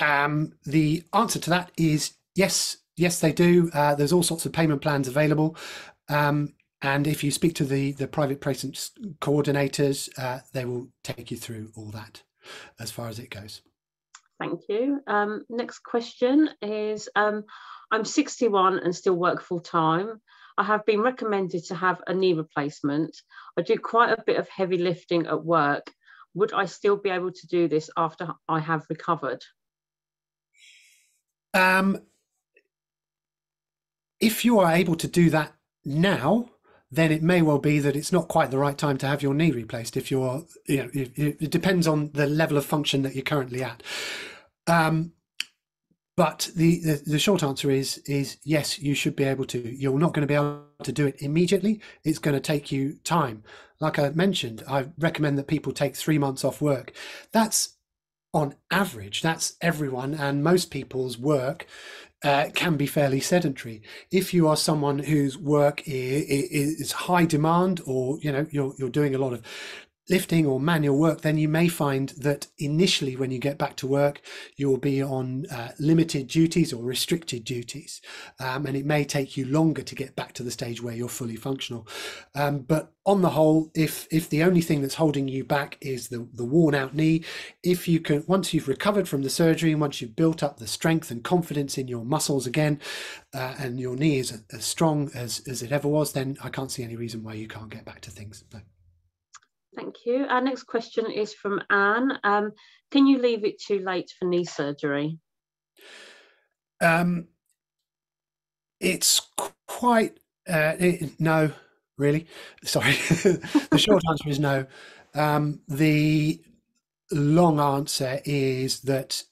Um, the answer to that is yes, yes, they do. Uh, there's all sorts of payment plans available. Um, and if you speak to the, the private placement coordinators, uh, they will take you through all that as far as it goes. Thank you. Um, next question is um, I'm 61 and still work full time. I have been recommended to have a knee replacement. I do quite a bit of heavy lifting at work. Would I still be able to do this after I have recovered? Um, if you are able to do that now, then it may well be that it's not quite the right time to have your knee replaced. If you're, you know, it, it depends on the level of function that you're currently at. Um, but the, the, the short answer is is yes, you should be able to. You're not going to be able to do it immediately. It's going to take you time. Like I mentioned, I recommend that people take three months off work. That's on average. That's everyone and most people's work uh, can be fairly sedentary. If you are someone whose work is, is, high demand, or you know you're you're doing a lot of lifting or manual work, then you may find that initially when you get back to work, you will be on uh, limited duties or restricted duties. Um, and it may take you longer to get back to the stage where you're fully functional. Um, but on the whole, if if the only thing that's holding you back is the, the worn out knee, if you can, once you've recovered from the surgery and once you've built up the strength and confidence in your muscles again, uh, and your knee is as strong as, as it ever was, then I can't see any reason why you can't get back to things. You. Our next question is from Anne. Um, can you leave it too late for knee surgery? Um, it's quite uh, it, no, really. Sorry. the short answer is no. Um, the long answer is that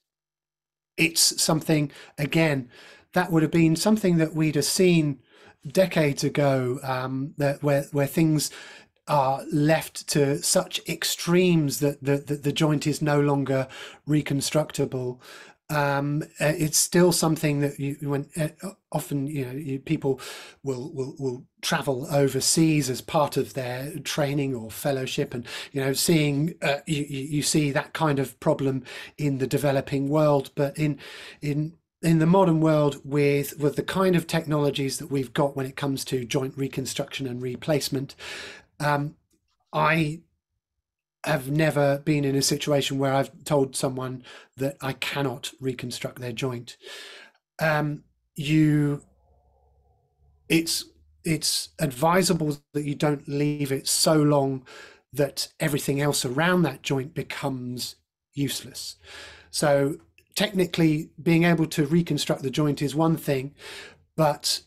it's something again that would have been something that we'd have seen decades ago um, that where where things are left to such extremes that the, the, the joint is no longer reconstructible. Um, uh, it's still something that you when uh, often you know you, people will, will will travel overseas as part of their training or fellowship, and you know seeing uh, you you see that kind of problem in the developing world, but in in in the modern world with with the kind of technologies that we've got when it comes to joint reconstruction and replacement um, I have never been in a situation where I've told someone that I cannot reconstruct their joint. Um, you, it's it's advisable that you don't leave it so long that everything else around that joint becomes useless. So technically, being able to reconstruct the joint is one thing, but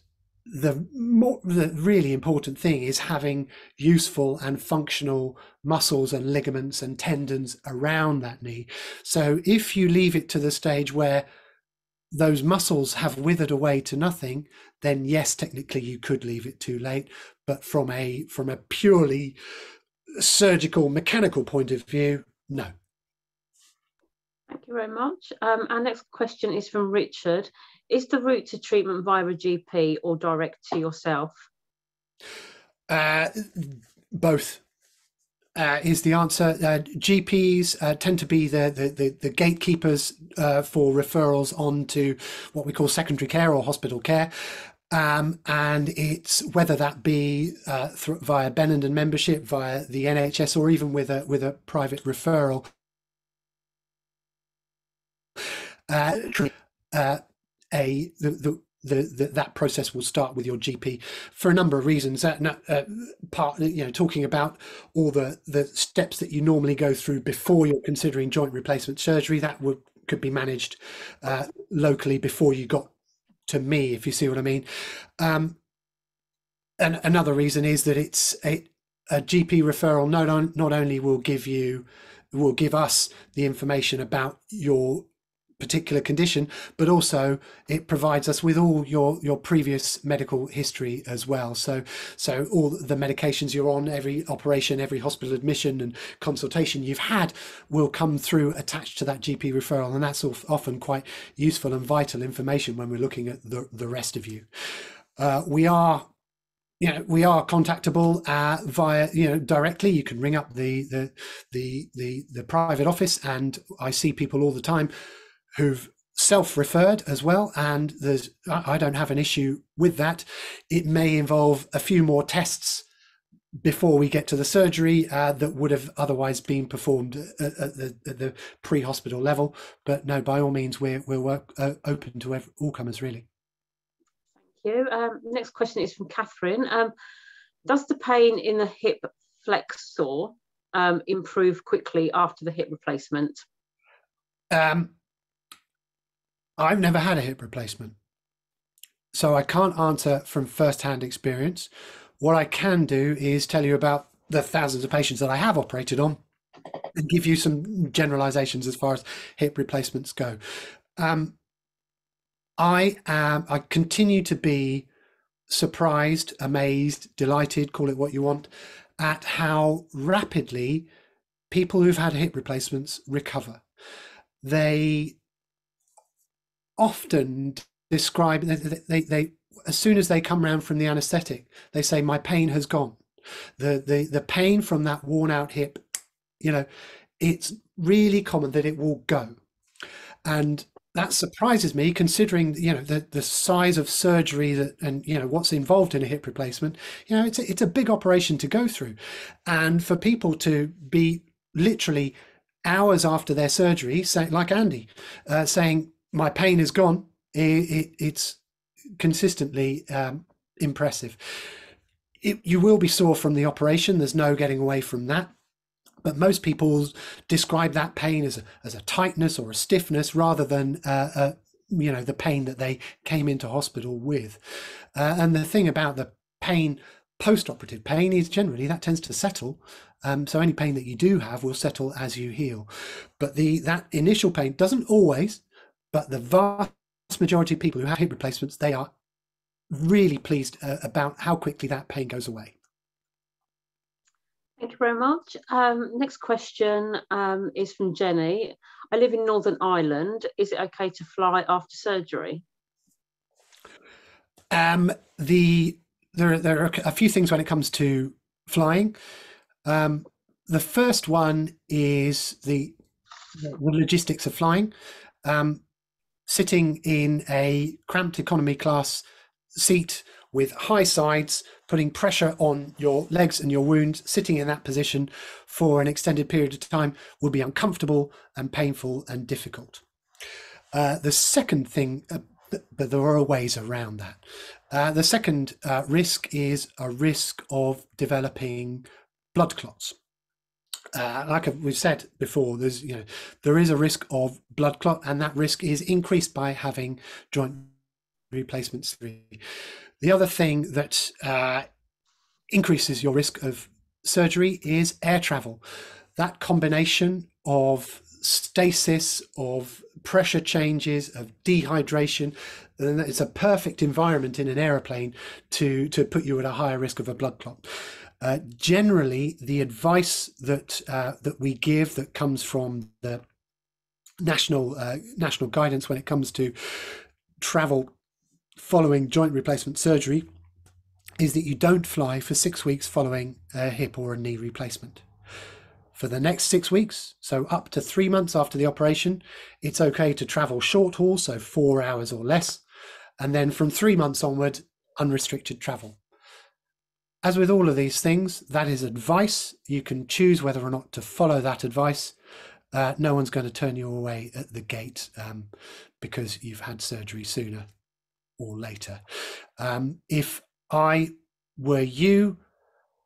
the more the really important thing is having useful and functional muscles and ligaments and tendons around that knee. So if you leave it to the stage where those muscles have withered away to nothing then yes technically you could leave it too late. But from a from a purely surgical mechanical point of view no Thank you very much. Um, our next question is from Richard. Is the route to treatment via a GP or direct to yourself? Uh, both. Uh, is the answer. Uh, GPs uh, tend to be the, the, the, the gatekeepers uh, for referrals on to what we call secondary care or hospital care. Um, and it's whether that be uh, via Benenden membership, via the NHS, or even with a with a private referral. Uh, a the, the the, the, that process will start with your GP for a number of reasons. Uh, uh, part, you know, talking about all the the steps that you normally go through before you're considering joint replacement surgery, that would could be managed uh, locally before you got to me, if you see what I mean. Um, and another reason is that it's a, a GP referral. Not on, not only will give you will give us the information about your particular condition, but also it provides us with all your your previous medical history as well. So so all the medications you're on, every operation, every hospital admission and consultation you've had will come through attached to that GP referral, and that's often quite useful and vital information when we're looking at the the rest of you. Uh, we are you know we are contactable uh, via you know directly you can ring up the, the the the the private office and i see people all the time who've self-referred as well and there's i don't have an issue with that. It may involve a few more tests before we get to the surgery uh, that would have otherwise been performed at, at the, at the, pre-hospital level but no by all means we're we're work, uh, open to every, all comers really. Thank you. Um, next question is from catherine. Um, does the pain in the hip flexor um, improve quickly after the hip replacement? Um, I've never had a hip replacement. So I can't answer from first-hand experience. What I can do is tell you about the thousands of patients that I have operated on and give you some generalizations as far as hip replacements go. Um, I am I continue to be surprised, amazed, delighted, call it what you want, at how rapidly people who've had hip replacements recover. They often describe they, they, they as soon as they come round from the anesthetic they say my pain has gone. The the the pain from that worn out hip you know it's really common that it will go. And that surprises me considering you know the the size of surgery that and you know what's involved in a hip replacement. You know it's a, it's a big operation to go through. And for people to be literally hours after their surgery say like andy uh, saying my pain is gone. It, it, it's consistently um, impressive. It, you will be sore from the operation. There's no getting away from that. But most people describe that pain as a, as a tightness or a stiffness rather than uh, uh, you know the pain that they came into hospital with. Uh, and the thing about the pain post-operative pain is generally that tends to settle um, so any pain that you do have will settle as you heal but the that initial pain doesn't always but the vast majority of people who have hip replacements, they are really pleased uh, about how quickly that pain goes away. Thank you very much. Um, next question um, is from Jenny. I live in Northern Ireland. Is it okay to fly after surgery? Um, the there, there are a few things when it comes to flying. Um, the first one is the, the logistics of flying. Um, sitting in a cramped economy class seat with high sides, putting pressure on your legs and your wounds, sitting in that position for an extended period of time will be uncomfortable and painful and difficult. Uh, the second thing, uh, but there are ways around that. Uh, the second uh, risk is a risk of developing blood clots uh, like we've said before, there's you know there is a risk of blood clot, and that risk is increased by having joint replacement surgery. The other thing that uh, increases your risk of surgery is air travel. That combination of stasis, of pressure changes, of dehydration, and it's a perfect environment in an aeroplane to to put you at a higher risk of a blood clot. Uh, generally, the advice that uh, that we give that comes from the national uh, national guidance when it comes to travel following joint replacement surgery is that you don't fly for six weeks following a hip or a knee replacement. For the next six weeks, so up to three months after the operation, it's okay to travel short haul, so four hours or less. And then from three months onward, unrestricted travel. As with all of these things, that is advice. You can choose whether or not to follow that advice. Uh, no one's going to turn you away at the gate um, because you've had surgery sooner or later. Um, if I were you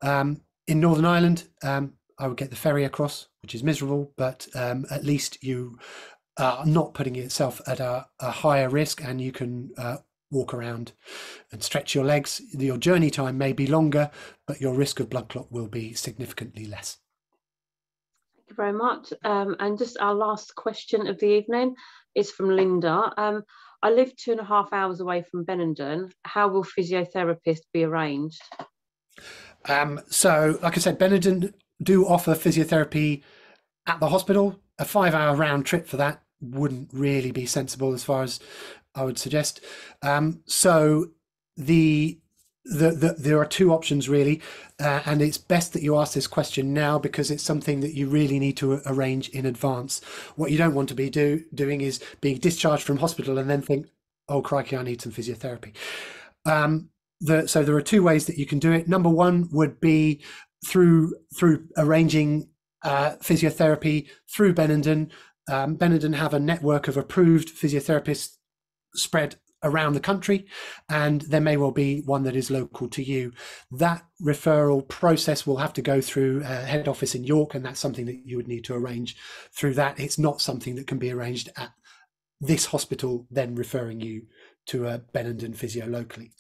um, in Northern Ireland, um, I would get the ferry across, which is miserable, but um, at least you are not putting yourself at a, a higher risk and you can uh, walk around and stretch your legs. Your journey time may be longer, but your risk of blood clot will be significantly less. Thank you very much. Um, and just our last question of the evening is from Linda. Um, I live two and a half hours away from Benenden. How will physiotherapist be arranged? Um, so, like I said, Benenden do offer physiotherapy at the hospital. A five hour round trip for that wouldn't really be sensible as far as I would suggest. Um, so, the the, the, there are two options really, uh, and it's best that you ask this question now because it's something that you really need to arrange in advance. What you don't want to be do, doing is being discharged from hospital and then think, "Oh crikey, I need some physiotherapy." Um, the, so there are two ways that you can do it. Number one would be through through arranging uh, physiotherapy through Benenden. Um, Benenden have a network of approved physiotherapists spread around the country, and there may well be one that is local to you. That referral process will have to go through head office in York, and that's something that you would need to arrange through that. It's not something that can be arranged at this hospital, then referring you to a Benenden physio locally.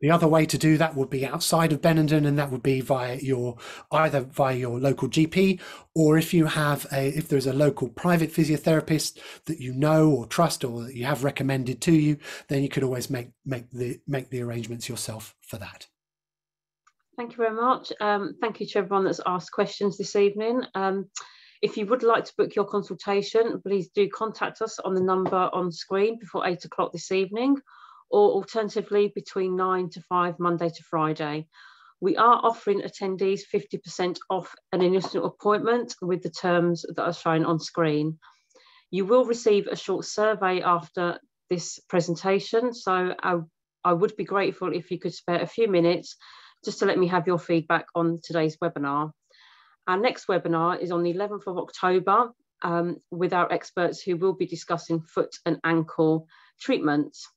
The other way to do that would be outside of Benenden, and that would be via your either via your local GP, or if you have a if there's a local private physiotherapist that you know or trust or that you have recommended to you, then you could always make make the make the arrangements yourself for that. Thank you very much. Um, thank you to everyone that's asked questions this evening. Um, if you would like to book your consultation, please do contact us on the number on screen before eight o'clock this evening, or alternatively between nine to five, Monday to Friday. We are offering attendees 50% off an initial appointment with the terms that are shown on screen. You will receive a short survey after this presentation, so I, I would be grateful if you could spare a few minutes just to let me have your feedback on today's webinar. Our next webinar is on the 11th of October um, with our experts who will be discussing foot and ankle treatments.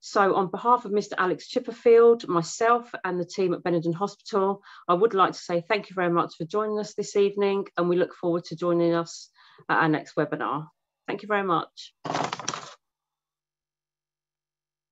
So on behalf of Mr. Alex Chipperfield, myself and the team at Benenden Hospital, I would like to say thank you very much for joining us this evening and we look forward to joining us at our next webinar. Thank you very much.